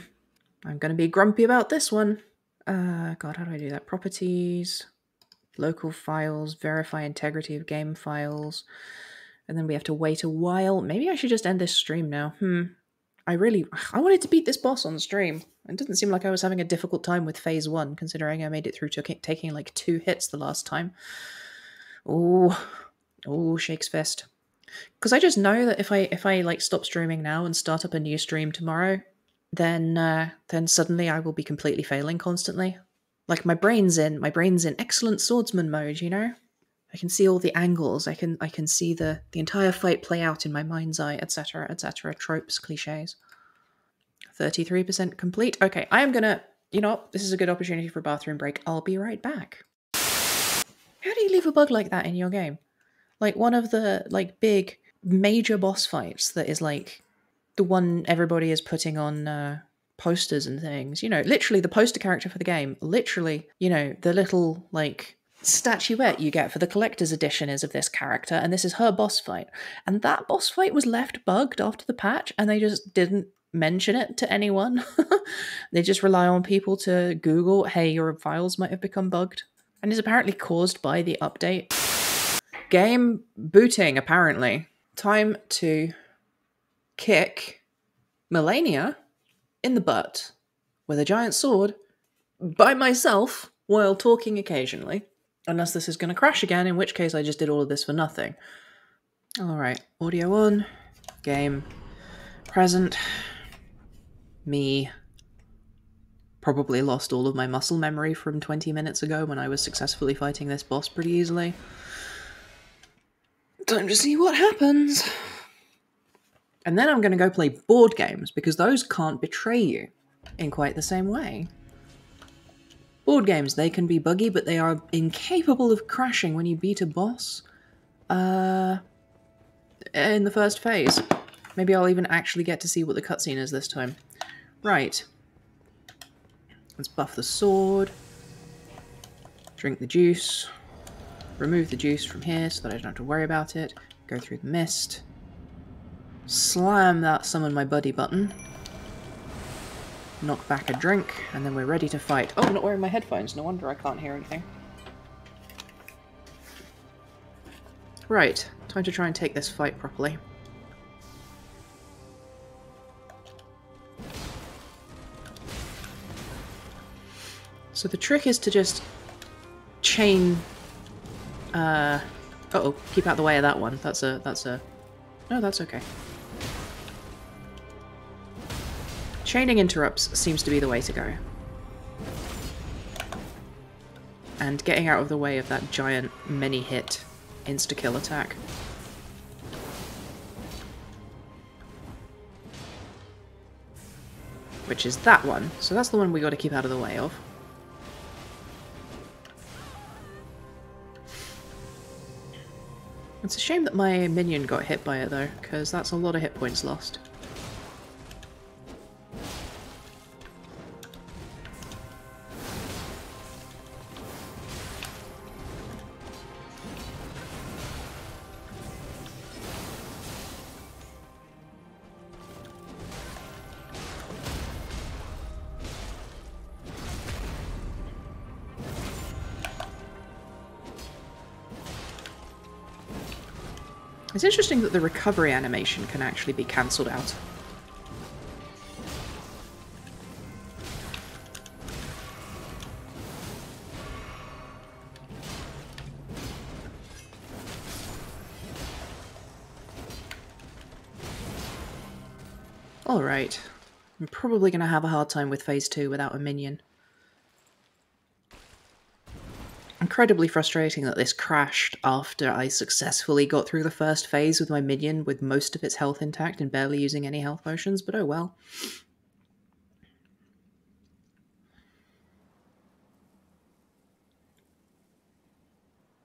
I'm gonna be grumpy about this one. Uh, God, how do I do that? Properties, local files, verify integrity of game files, and then we have to wait a while. Maybe I should just end this stream now. Hmm. I really, I wanted to beat this boss on stream. It didn't seem like I was having a difficult time with phase one, considering I made it through taking like two hits the last time. Oh, oh, shakes fist. Because I just know that if I if I like stop streaming now and start up a new stream tomorrow, then uh, then suddenly I will be completely failing constantly. Like my brain's in my brain's in excellent swordsman mode, you know. I can see all the angles. I can I can see the the entire fight play out in my mind's eye, etc., etc. Tropes, cliches. Thirty-three percent complete. Okay, I am gonna. You know, this is a good opportunity for a bathroom break. I'll be right back. How do you leave a bug like that in your game? Like one of the like big major boss fights that is like the one everybody is putting on uh, posters and things. You know, literally the poster character for the game. Literally, you know, the little like statuette you get for the collector's edition is of this character, and this is her boss fight. And that boss fight was left bugged after the patch, and they just didn't mention it to anyone. they just rely on people to Google, hey, your files might have become bugged. And is apparently caused by the update. Game booting, apparently. Time to kick Malenia in the butt with a giant sword by myself while talking occasionally. Unless this is going to crash again, in which case I just did all of this for nothing. Alright, audio on, game, present, me. Probably lost all of my muscle memory from 20 minutes ago when I was successfully fighting this boss pretty easily. Time to see what happens. And then I'm going to go play board games because those can't betray you in quite the same way. Board games, they can be buggy, but they are incapable of crashing when you beat a boss. Uh, in the first phase. Maybe I'll even actually get to see what the cutscene is this time. Right. Let's buff the sword. Drink the juice. Remove the juice from here so that I don't have to worry about it. Go through the mist. Slam that summon my buddy button. Knock back a drink, and then we're ready to fight. Oh, I'm not wearing my headphones. No wonder I can't hear anything. Right, time to try and take this fight properly. So the trick is to just chain... Uh, oh keep out the way of that one. That's a... that's a... No, that's okay. Chaining interrupts seems to be the way to go. And getting out of the way of that giant many-hit insta-kill attack. Which is that one. So that's the one we got to keep out of the way of. It's a shame that my minion got hit by it though, because that's a lot of hit points lost. It's interesting that the recovery animation can actually be cancelled out. Alright. I'm probably going to have a hard time with phase 2 without a minion. Incredibly frustrating that this crashed after I successfully got through the first phase with my minion with most of its health intact and barely using any health potions, but oh well.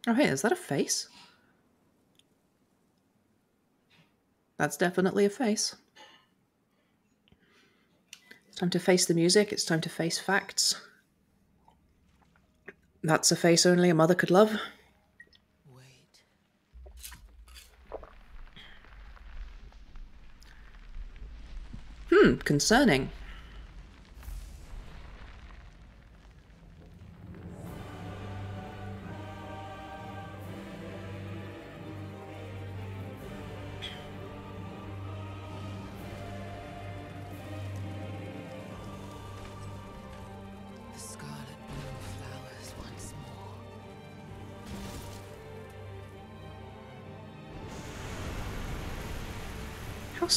Oh hey, is that a face? That's definitely a face. It's time to face the music, it's time to face facts. That's a face only a mother could love. Wait. Hmm, concerning.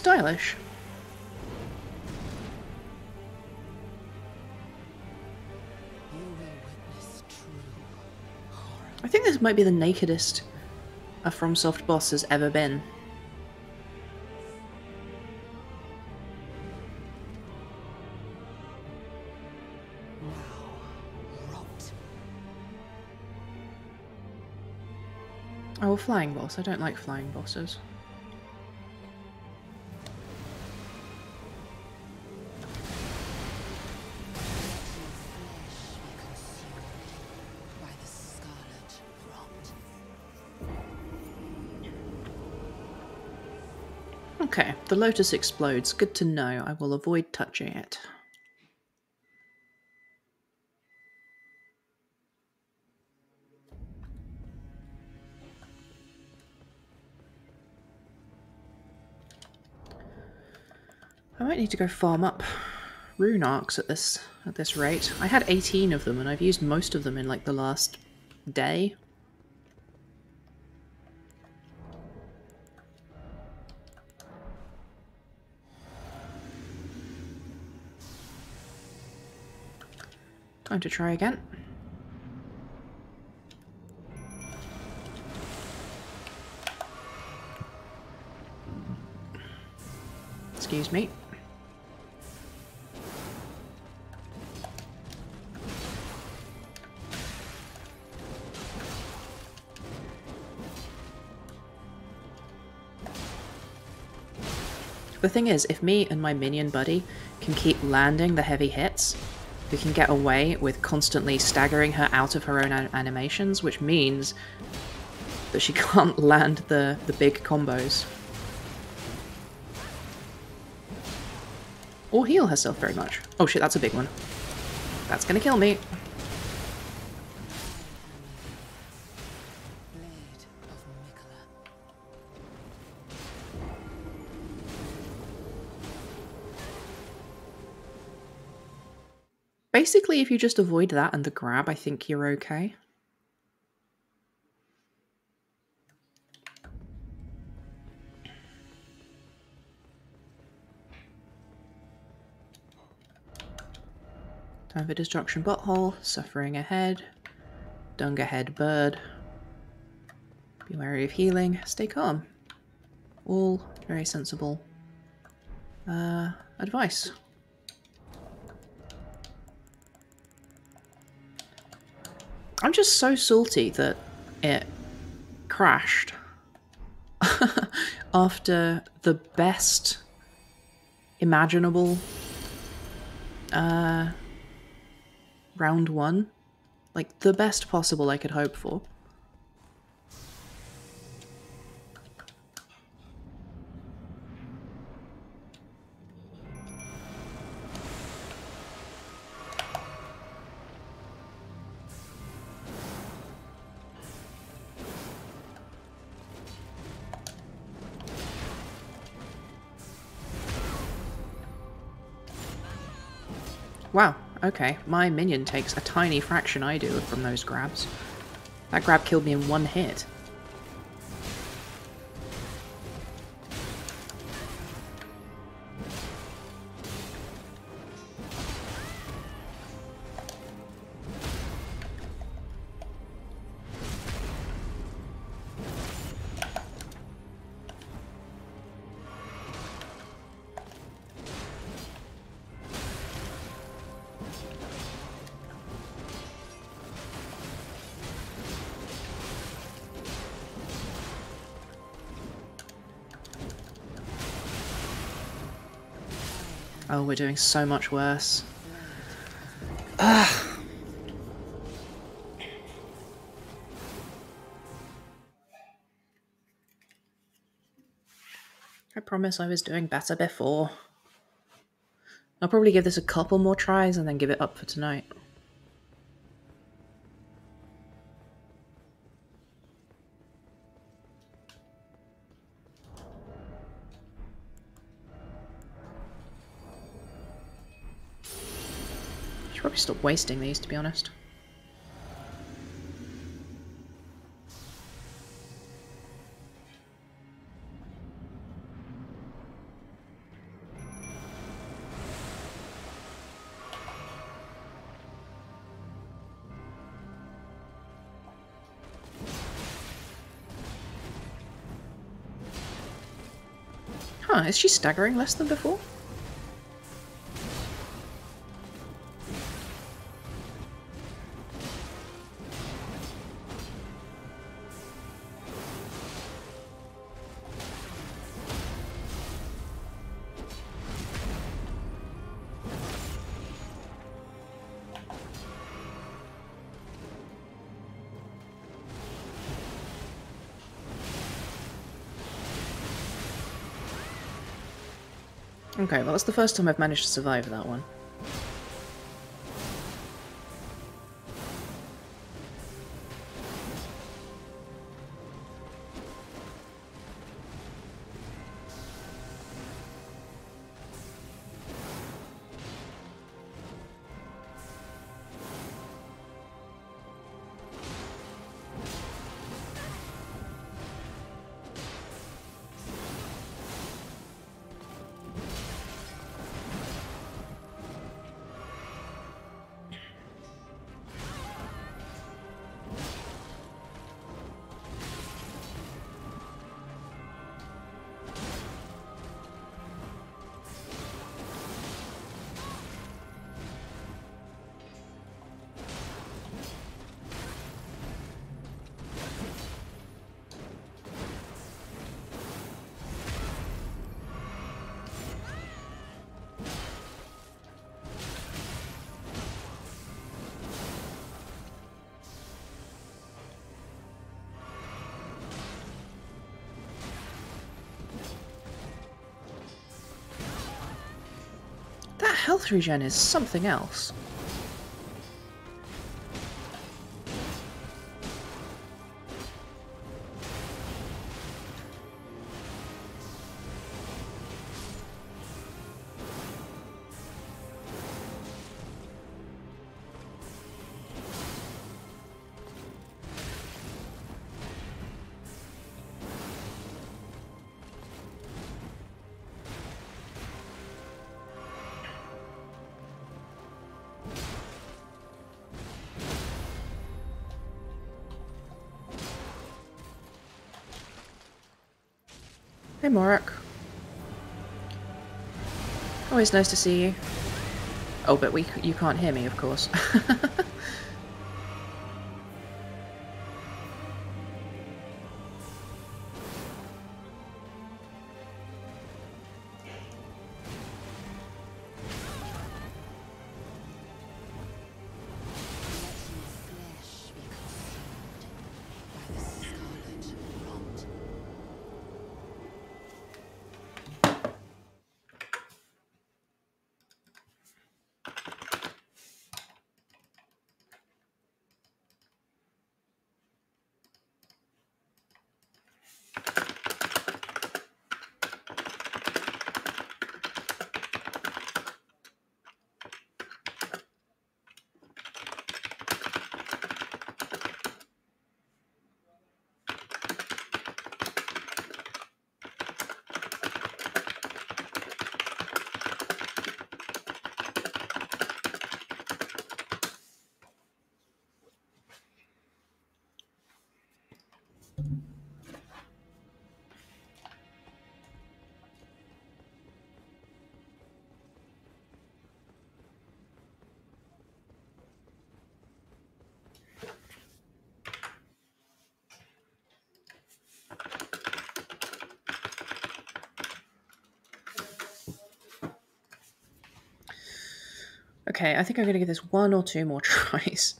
Stylish. I think this might be the nakedest a FromSoft boss has ever been. Oh, flying boss. I don't like flying bosses. The lotus explodes. Good to know. I will avoid touching it. I might need to go farm up rune arcs at this at this rate. I had 18 of them and I've used most of them in like the last day. Time to try again. Excuse me. The thing is, if me and my minion buddy can keep landing the heavy hits, we can get away with constantly staggering her out of her own an- animations, which means that she can't land the, the big combos. Or heal herself very much. Oh shit, that's a big one. That's gonna kill me. If you just avoid that and the grab, I think you're okay. Time for destruction butthole, suffering ahead, dung ahead bird. Be wary of healing, stay calm. All very sensible uh, advice. I'm just so salty that it crashed after the best imaginable uh, round one. Like, the best possible I could hope for. Okay. My minion takes a tiny fraction I do from those grabs. That grab killed me in one hit. Oh, we're doing so much worse. Ugh. I promise I was doing better before. I'll probably give this a couple more tries and then give it up for tonight. Stop wasting these, to be honest. Huh, is she staggering less than before? Okay, well that's the first time I've managed to survive that one. That health regen is something else. Hey, Morak. Always nice to see you. Oh, but we you can't hear me, of course. Okay, I think I'm going to give this one or two more tries.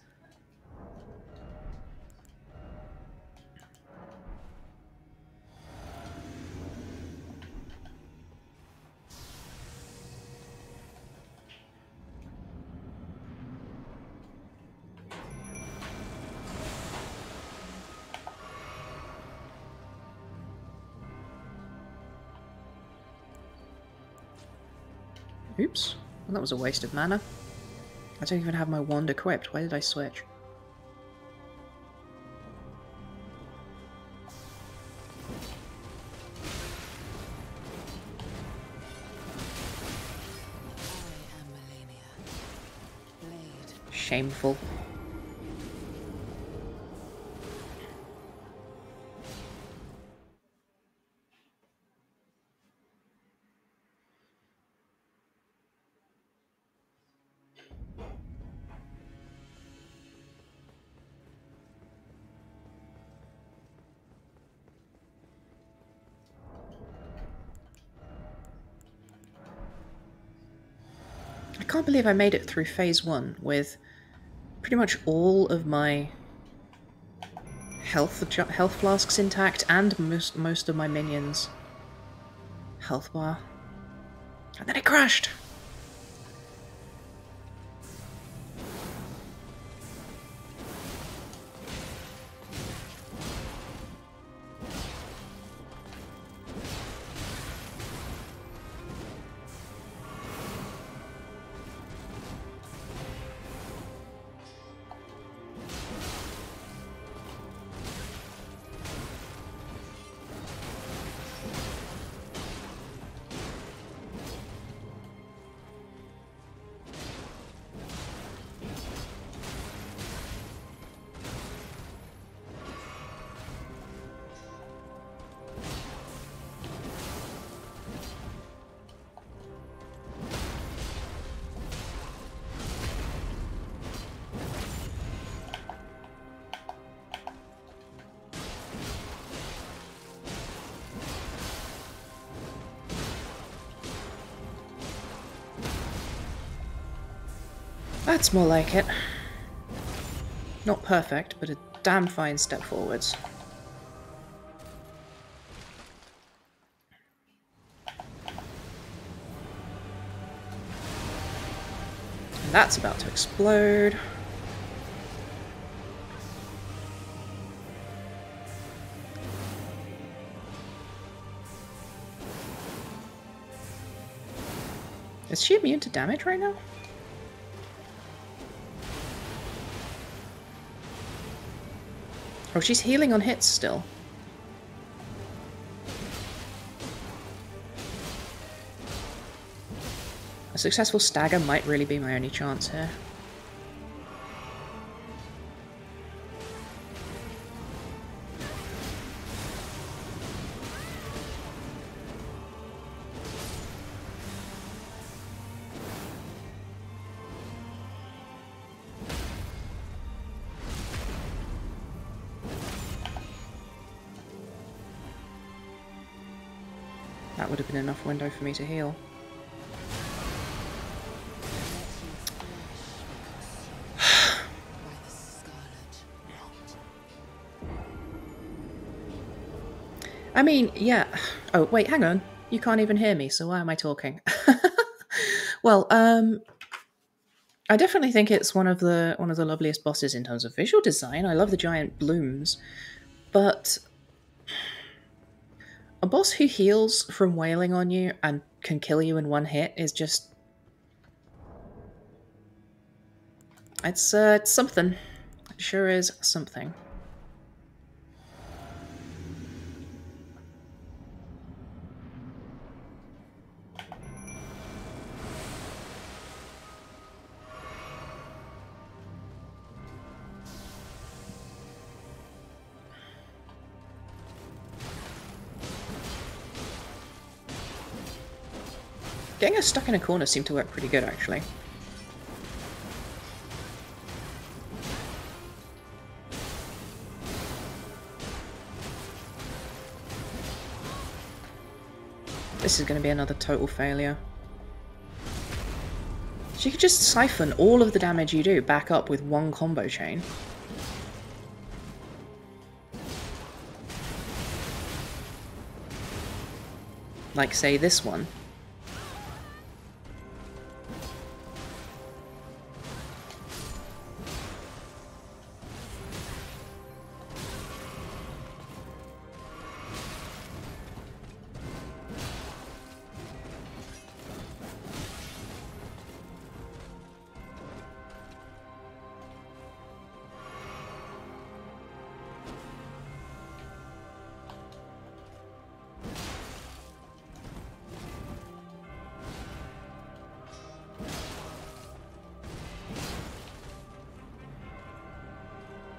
Oops. Well, that was a waste of mana. I don't even have my wand equipped. Why did I switch? I am Malenia. Blade. Shameful. Believe I made it through phase one with pretty much all of my health health flasks intact and most most of my minions health bar. And then it crashed. That's more like it. Not perfect, but a damn fine step forwards. And that's about to explode. Is she immune to damage right now? Oh, she's healing on hits still. A successful stagger might really be my only chance here. For me to heal. I mean, yeah. Oh, wait, hang on. You can't even hear me, so why am I talking? well, um I definitely think it's one of the one of the loveliest bosses in terms of visual design. I love the giant blooms, but a boss who heals from wailing on you and can kill you in one hit is just it's uh, it's something. It sure is something. Stuck in a corner seemed to work pretty good, actually. This is going to be another total failure. She's So you could just siphon all of the damage you do back up with one combo chain. Like, say, this one.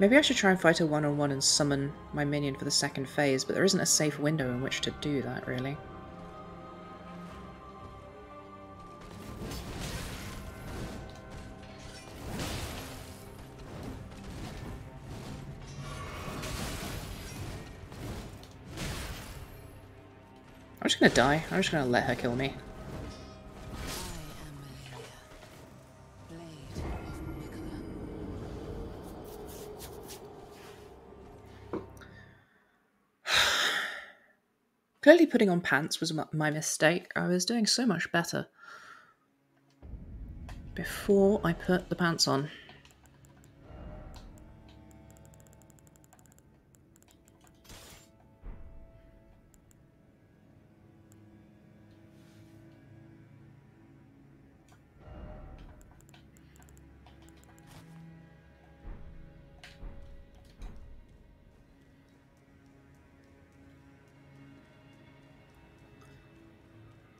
Maybe I should try and fight a one-on-one -on -one and summon my minion for the second phase, but there isn't a safe window in which to do that, really. I'm just gonna die. I'm just gonna let her kill me. Putting on pants was my mistake. I was doing so much better before I put the pants on.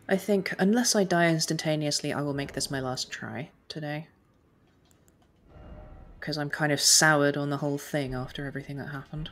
I think, unless I die instantaneously, I will make this my last try today. Because I'm kind of soured on the whole thing after everything that happened.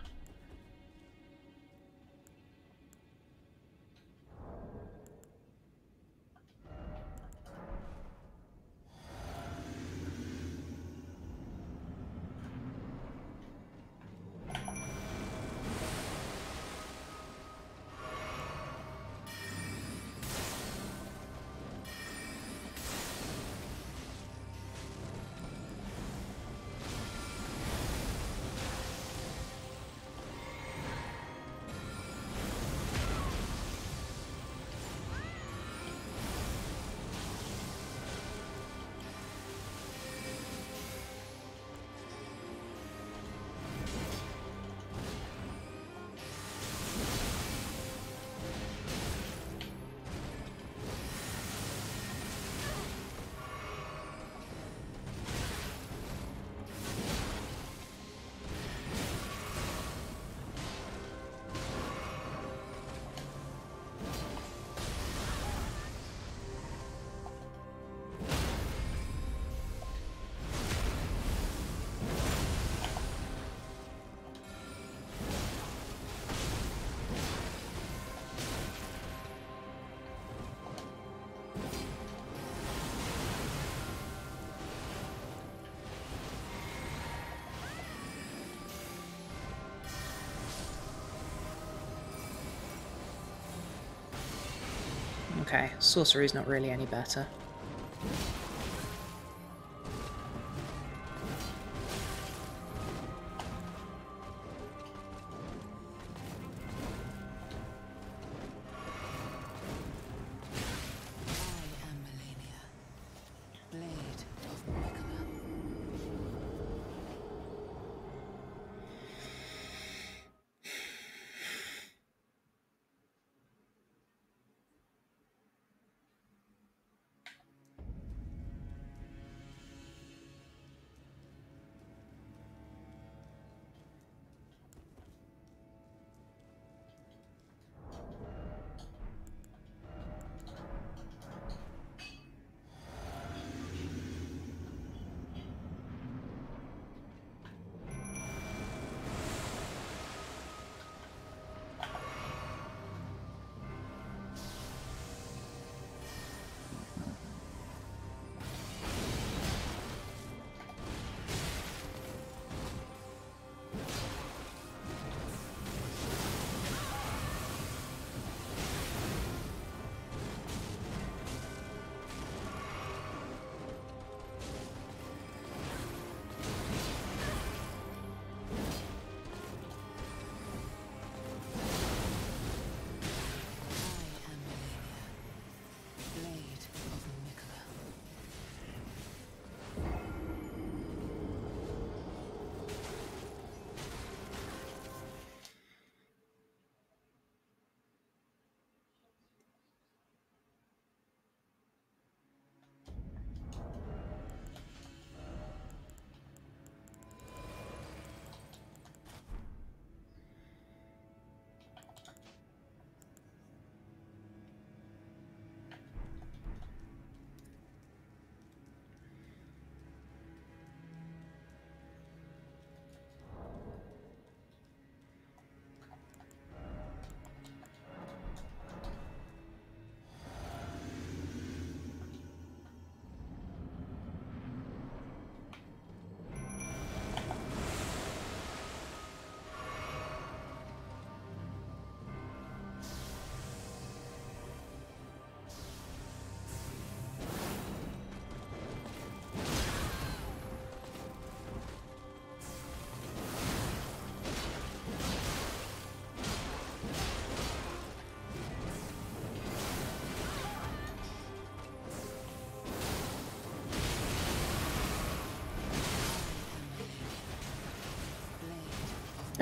Sorcery's not really any better.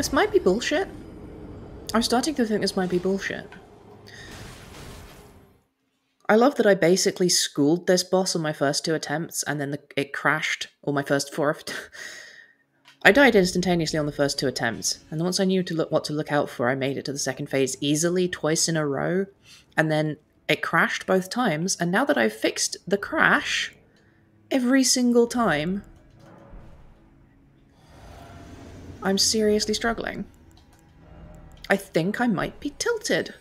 This might be bullshit. I'm starting to think this might be bullshit. I love that I basically schooled this boss on my first two attempts and then the, it crashed, or my first four. I died instantaneously on the first two attempts, and once I knew to look what to look out for, I made it to the second phase easily twice in a row, and then it crashed both times. And now that I've fixed the crash, every single time, I'm seriously struggling. I think I might be tilted.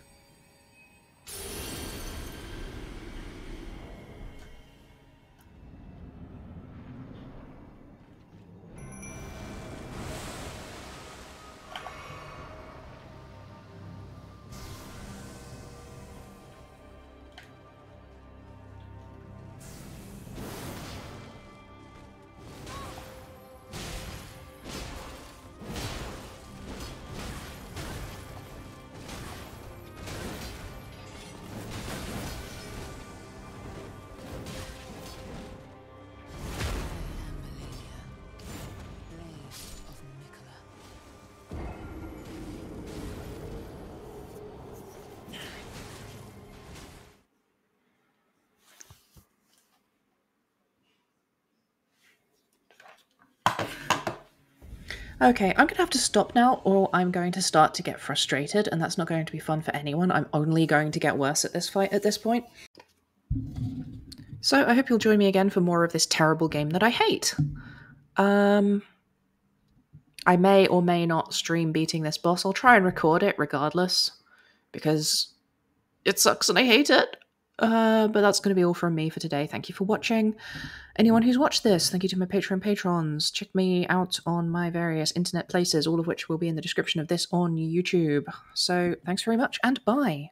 Okay, I'm going to have to stop now, or I'm going to start to get frustrated, and that's not going to be fun for anyone. I'm only going to get worse at this fight at this point. So I hope you'll join me again for more of this terrible game that I hate. Um, I may or may not stream beating this boss. I'll try and record it regardless, because it sucks and I hate it. Uh, but that's going to be all from me for today. Thank you for watching. Anyone who's watched this, thank you to my Patreon patrons. Check me out on my various internet places, all of which will be in the description of this on YouTube. So thanks very much and bye.